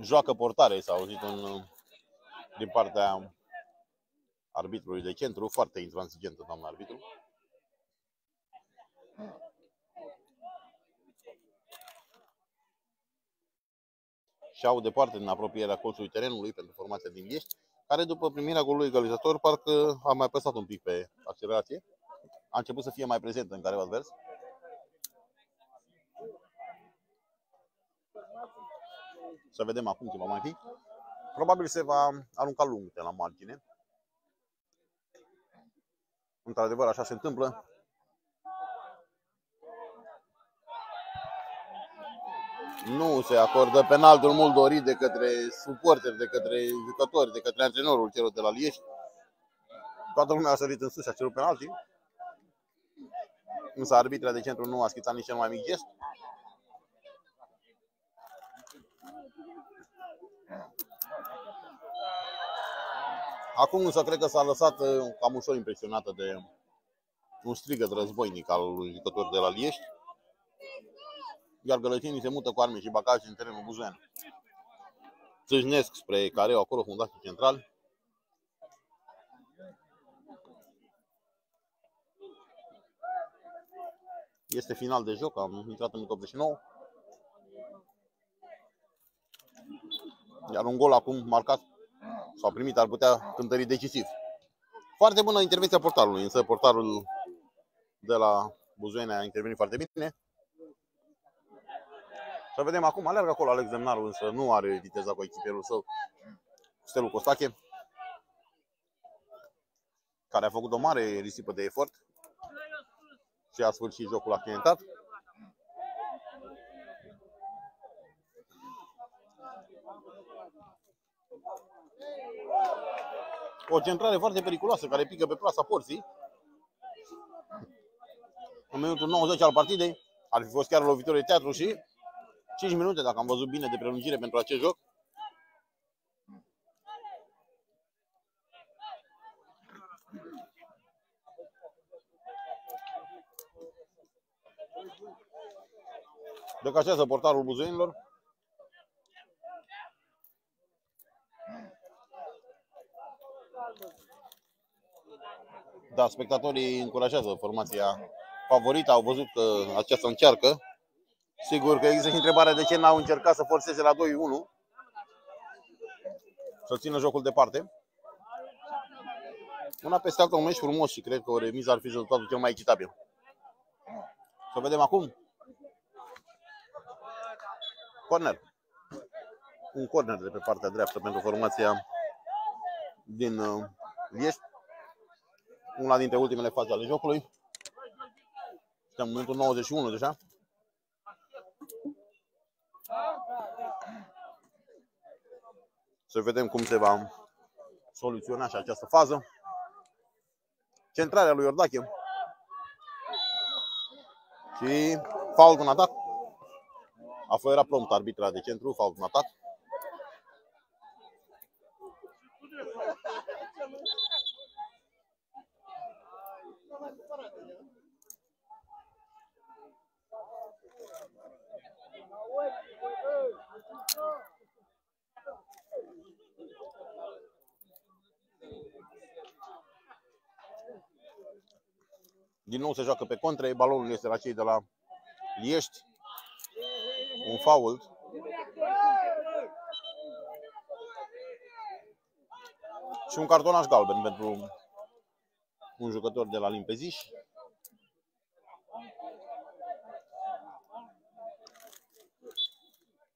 Speaker 1: Joacă portare, s-a auzit în, din partea arbitrului de centru, foarte intransigentă doamna arbitru. Și au departe din apropierea colțului terenului pentru formația din Liești care după primirea golului egalizator parcă a mai păsat un pic pe accelerație. A început să fie mai prezent în careva advers. Să vedem acum ce va mai fi. Probabil se va arunca lung de la margine. Într-adevăr, așa se întâmplă. Nu se acordă penaltul mult dorit de către suporteri, de către jucători, de către antrenorul celor de la Liești. Toată lumea a sărit în sus și a cerut penalti. Însă arbitra de centru nu a schițat nici cel mai mic gest. Acum însă cred că s-a lăsat uh, cam ușor impresionată de un strigăt războinic al unui jucător de la Liești iar gălătinii se mută cu arme și bacaje în terenul Buzoian. Țâșnesc spre careu acolo, fundașul central. Este final de joc, am intrat în 89. Iar un gol acum marcat sau primit ar putea cântări decisiv. Foarte bună intervenția portarului, însă portarul de la Buzoiene a intervenit foarte bine. Să vedem acum, alergă acolo Alex Demnaru, însă nu are viteza cu echipierul său, Stelul Costache, care a făcut o mare risipă de efort și a sfârșit jocul accidentat. O centrare foarte periculoasă care pică pe plasa porții. În minutul 90 al partidei ar fi fost chiar o lovitură de teatru și 5 minute, dacă am văzut bine, de prelungire pentru acest joc. Decașează portarul buzoinilor. Da, spectatorii încurajează formația favorită, au văzut că aceasta încearcă. Sigur că există și întrebarea de ce n-au încercat să forțeze la 2-1. Să țină jocul departe. Una peste alta un meci frumos și cred că o remiză ar fi rezultatul cel mai echitabil. Să vedem acum. Corner. Un corner de pe partea dreaptă pentru formația din uh, Liești. Una dintre ultimele faze ale jocului. Suntem în momentul 91 deja. Să vedem cum se va soluționa și această fază. Centrarea lui Iordache. Și fault în atac. A fost era prompt arbitra de centru, fault în atac. Din nou se joacă pe contre, balonul este la cei de la Liești. Un fault. Și un cartonaș galben pentru un jucător de la Limpeziș.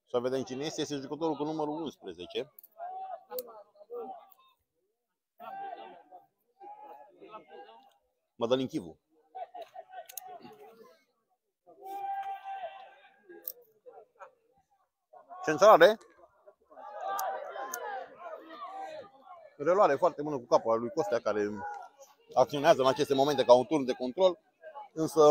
Speaker 1: Să vedem cine este. Este jucătorul cu numărul 11. Mădălin Chivu. Centrare. Reluare foarte bună cu capul al lui Costea, care acționează în aceste momente ca un turn de control, însă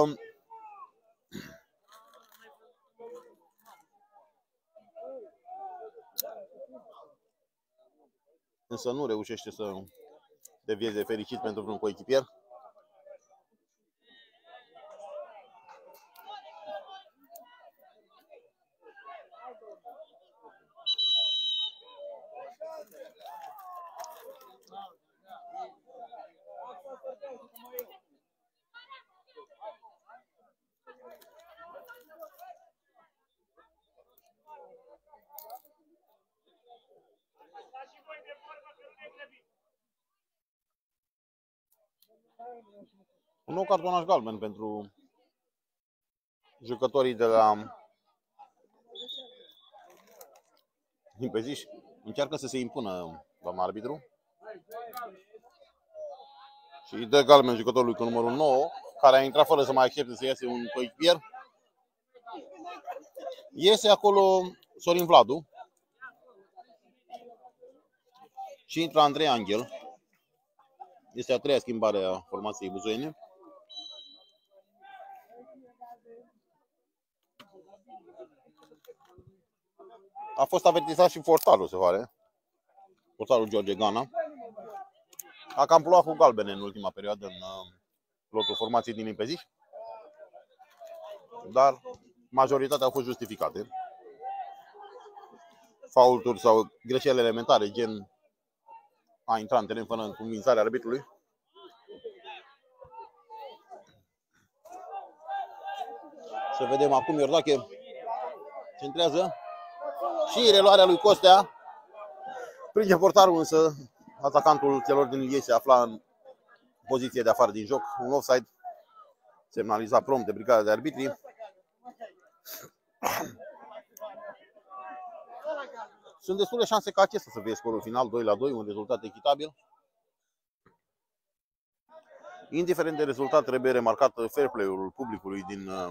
Speaker 1: însă nu reușește să devieze fericit pentru un coechipier. Cartonaș galben pentru jucătorii de la Limpeziș. Încearcă să se impună doamna arbitru. Și dă galben jucătorului cu numărul 9, care a intrat fără să mai accepte să iasă un coechipier. Iese acolo Sorin Vladu. Și intră Andrei Angel. Este a treia schimbare a formației buzoiene. A fost avertizat și portarul, se pare. Portarul George Gana. A cam plouat cu galbene în ultima perioadă în uh, lotul formației din Limpeziș. Dar majoritatea au fost justificate. Faulturi sau greșeli elementare, gen a intrat în teren fără încuvințarea arbitrului. Să vedem acum Iordache centrează și reluarea lui Costea. Prinde portarul însă, atacantul celor din Ilie se afla în poziție de afară din joc, un offside semnalizat prompt de brigada de arbitri. <clears throat> Sunt destule șanse ca acesta să fie scorul final, 2 la 2, un rezultat echitabil. Indiferent de rezultat, trebuie remarcat fair play-ul publicului din uh,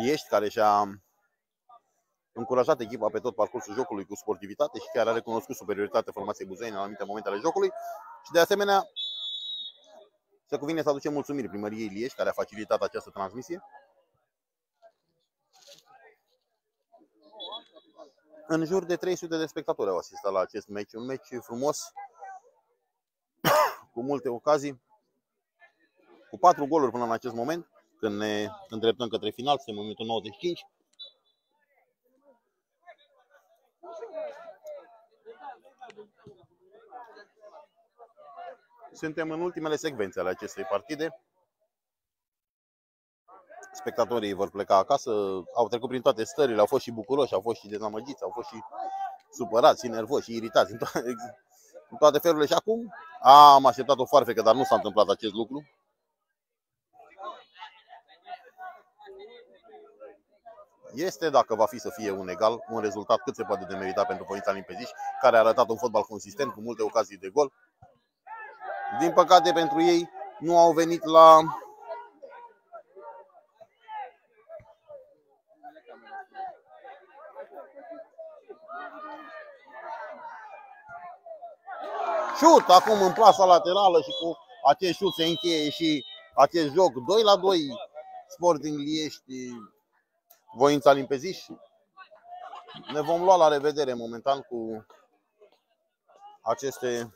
Speaker 1: Liești, care și-a încurajat echipa pe tot parcursul jocului cu sportivitate și chiar a recunoscut superioritatea formației Buzăini în anumite momente ale jocului. Și de asemenea, se cuvine să aducem mulțumiri primăriei Liești, care a facilitat această transmisie. În jur de 300 de spectatori au asistat la acest meci. Un meci frumos, cu multe ocazii, cu patru goluri până în acest moment, când ne îndreptăm către final, suntem în minutul 95. Suntem în ultimele secvențe ale acestei partide. Spectatorii vor pleca acasă, au trecut prin toate stările, au fost și bucuroși, au fost și dezamăgiți, au fost și supărați, și nervoși, și iritați, în toate, <laughs> în toate felurile. Și acum am așteptat o foarfecă, dar nu s-a întâmplat acest lucru. Este, dacă va fi să fie un egal, un rezultat cât se poate de meritat pentru Voința Limpeziș, care a arătat un fotbal consistent, cu multe ocazii de gol. Din păcate pentru ei, nu au venit la șut acum în plasa laterală și cu acest șut se încheie și acest joc 2 la 2 Sporting Liești Voința Limpeziș. Ne vom lua la revedere momentan cu aceste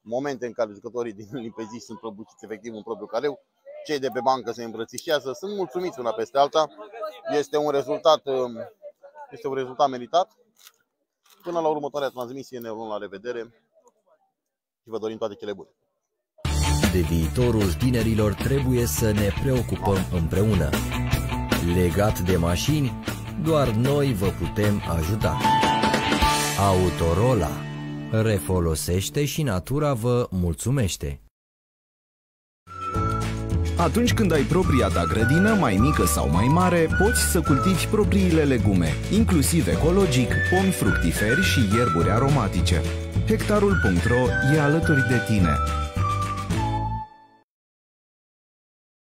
Speaker 1: momente în care jucătorii din <laughs> Limpeziș sunt prăbușiți efectiv în propriul careu. Cei de pe bancă se îmbrățișează, sunt mulțumiți una peste alta. Este un rezultat, este un rezultat meritat. Până la următoarea transmisie ne luăm la revedere și vă dorim toate cele bune.
Speaker 2: De viitorul tinerilor trebuie să ne preocupăm împreună. Legat de mașini, doar noi vă putem ajuta. Autorola refolosește și natura vă mulțumește.
Speaker 3: Atunci când ai propria ta grădină, mai mică sau mai mare, poți să cultivi propriile legume, inclusiv ecologic, pomi fructiferi și ierburi aromatice. Hectarul.ro e alături de tine.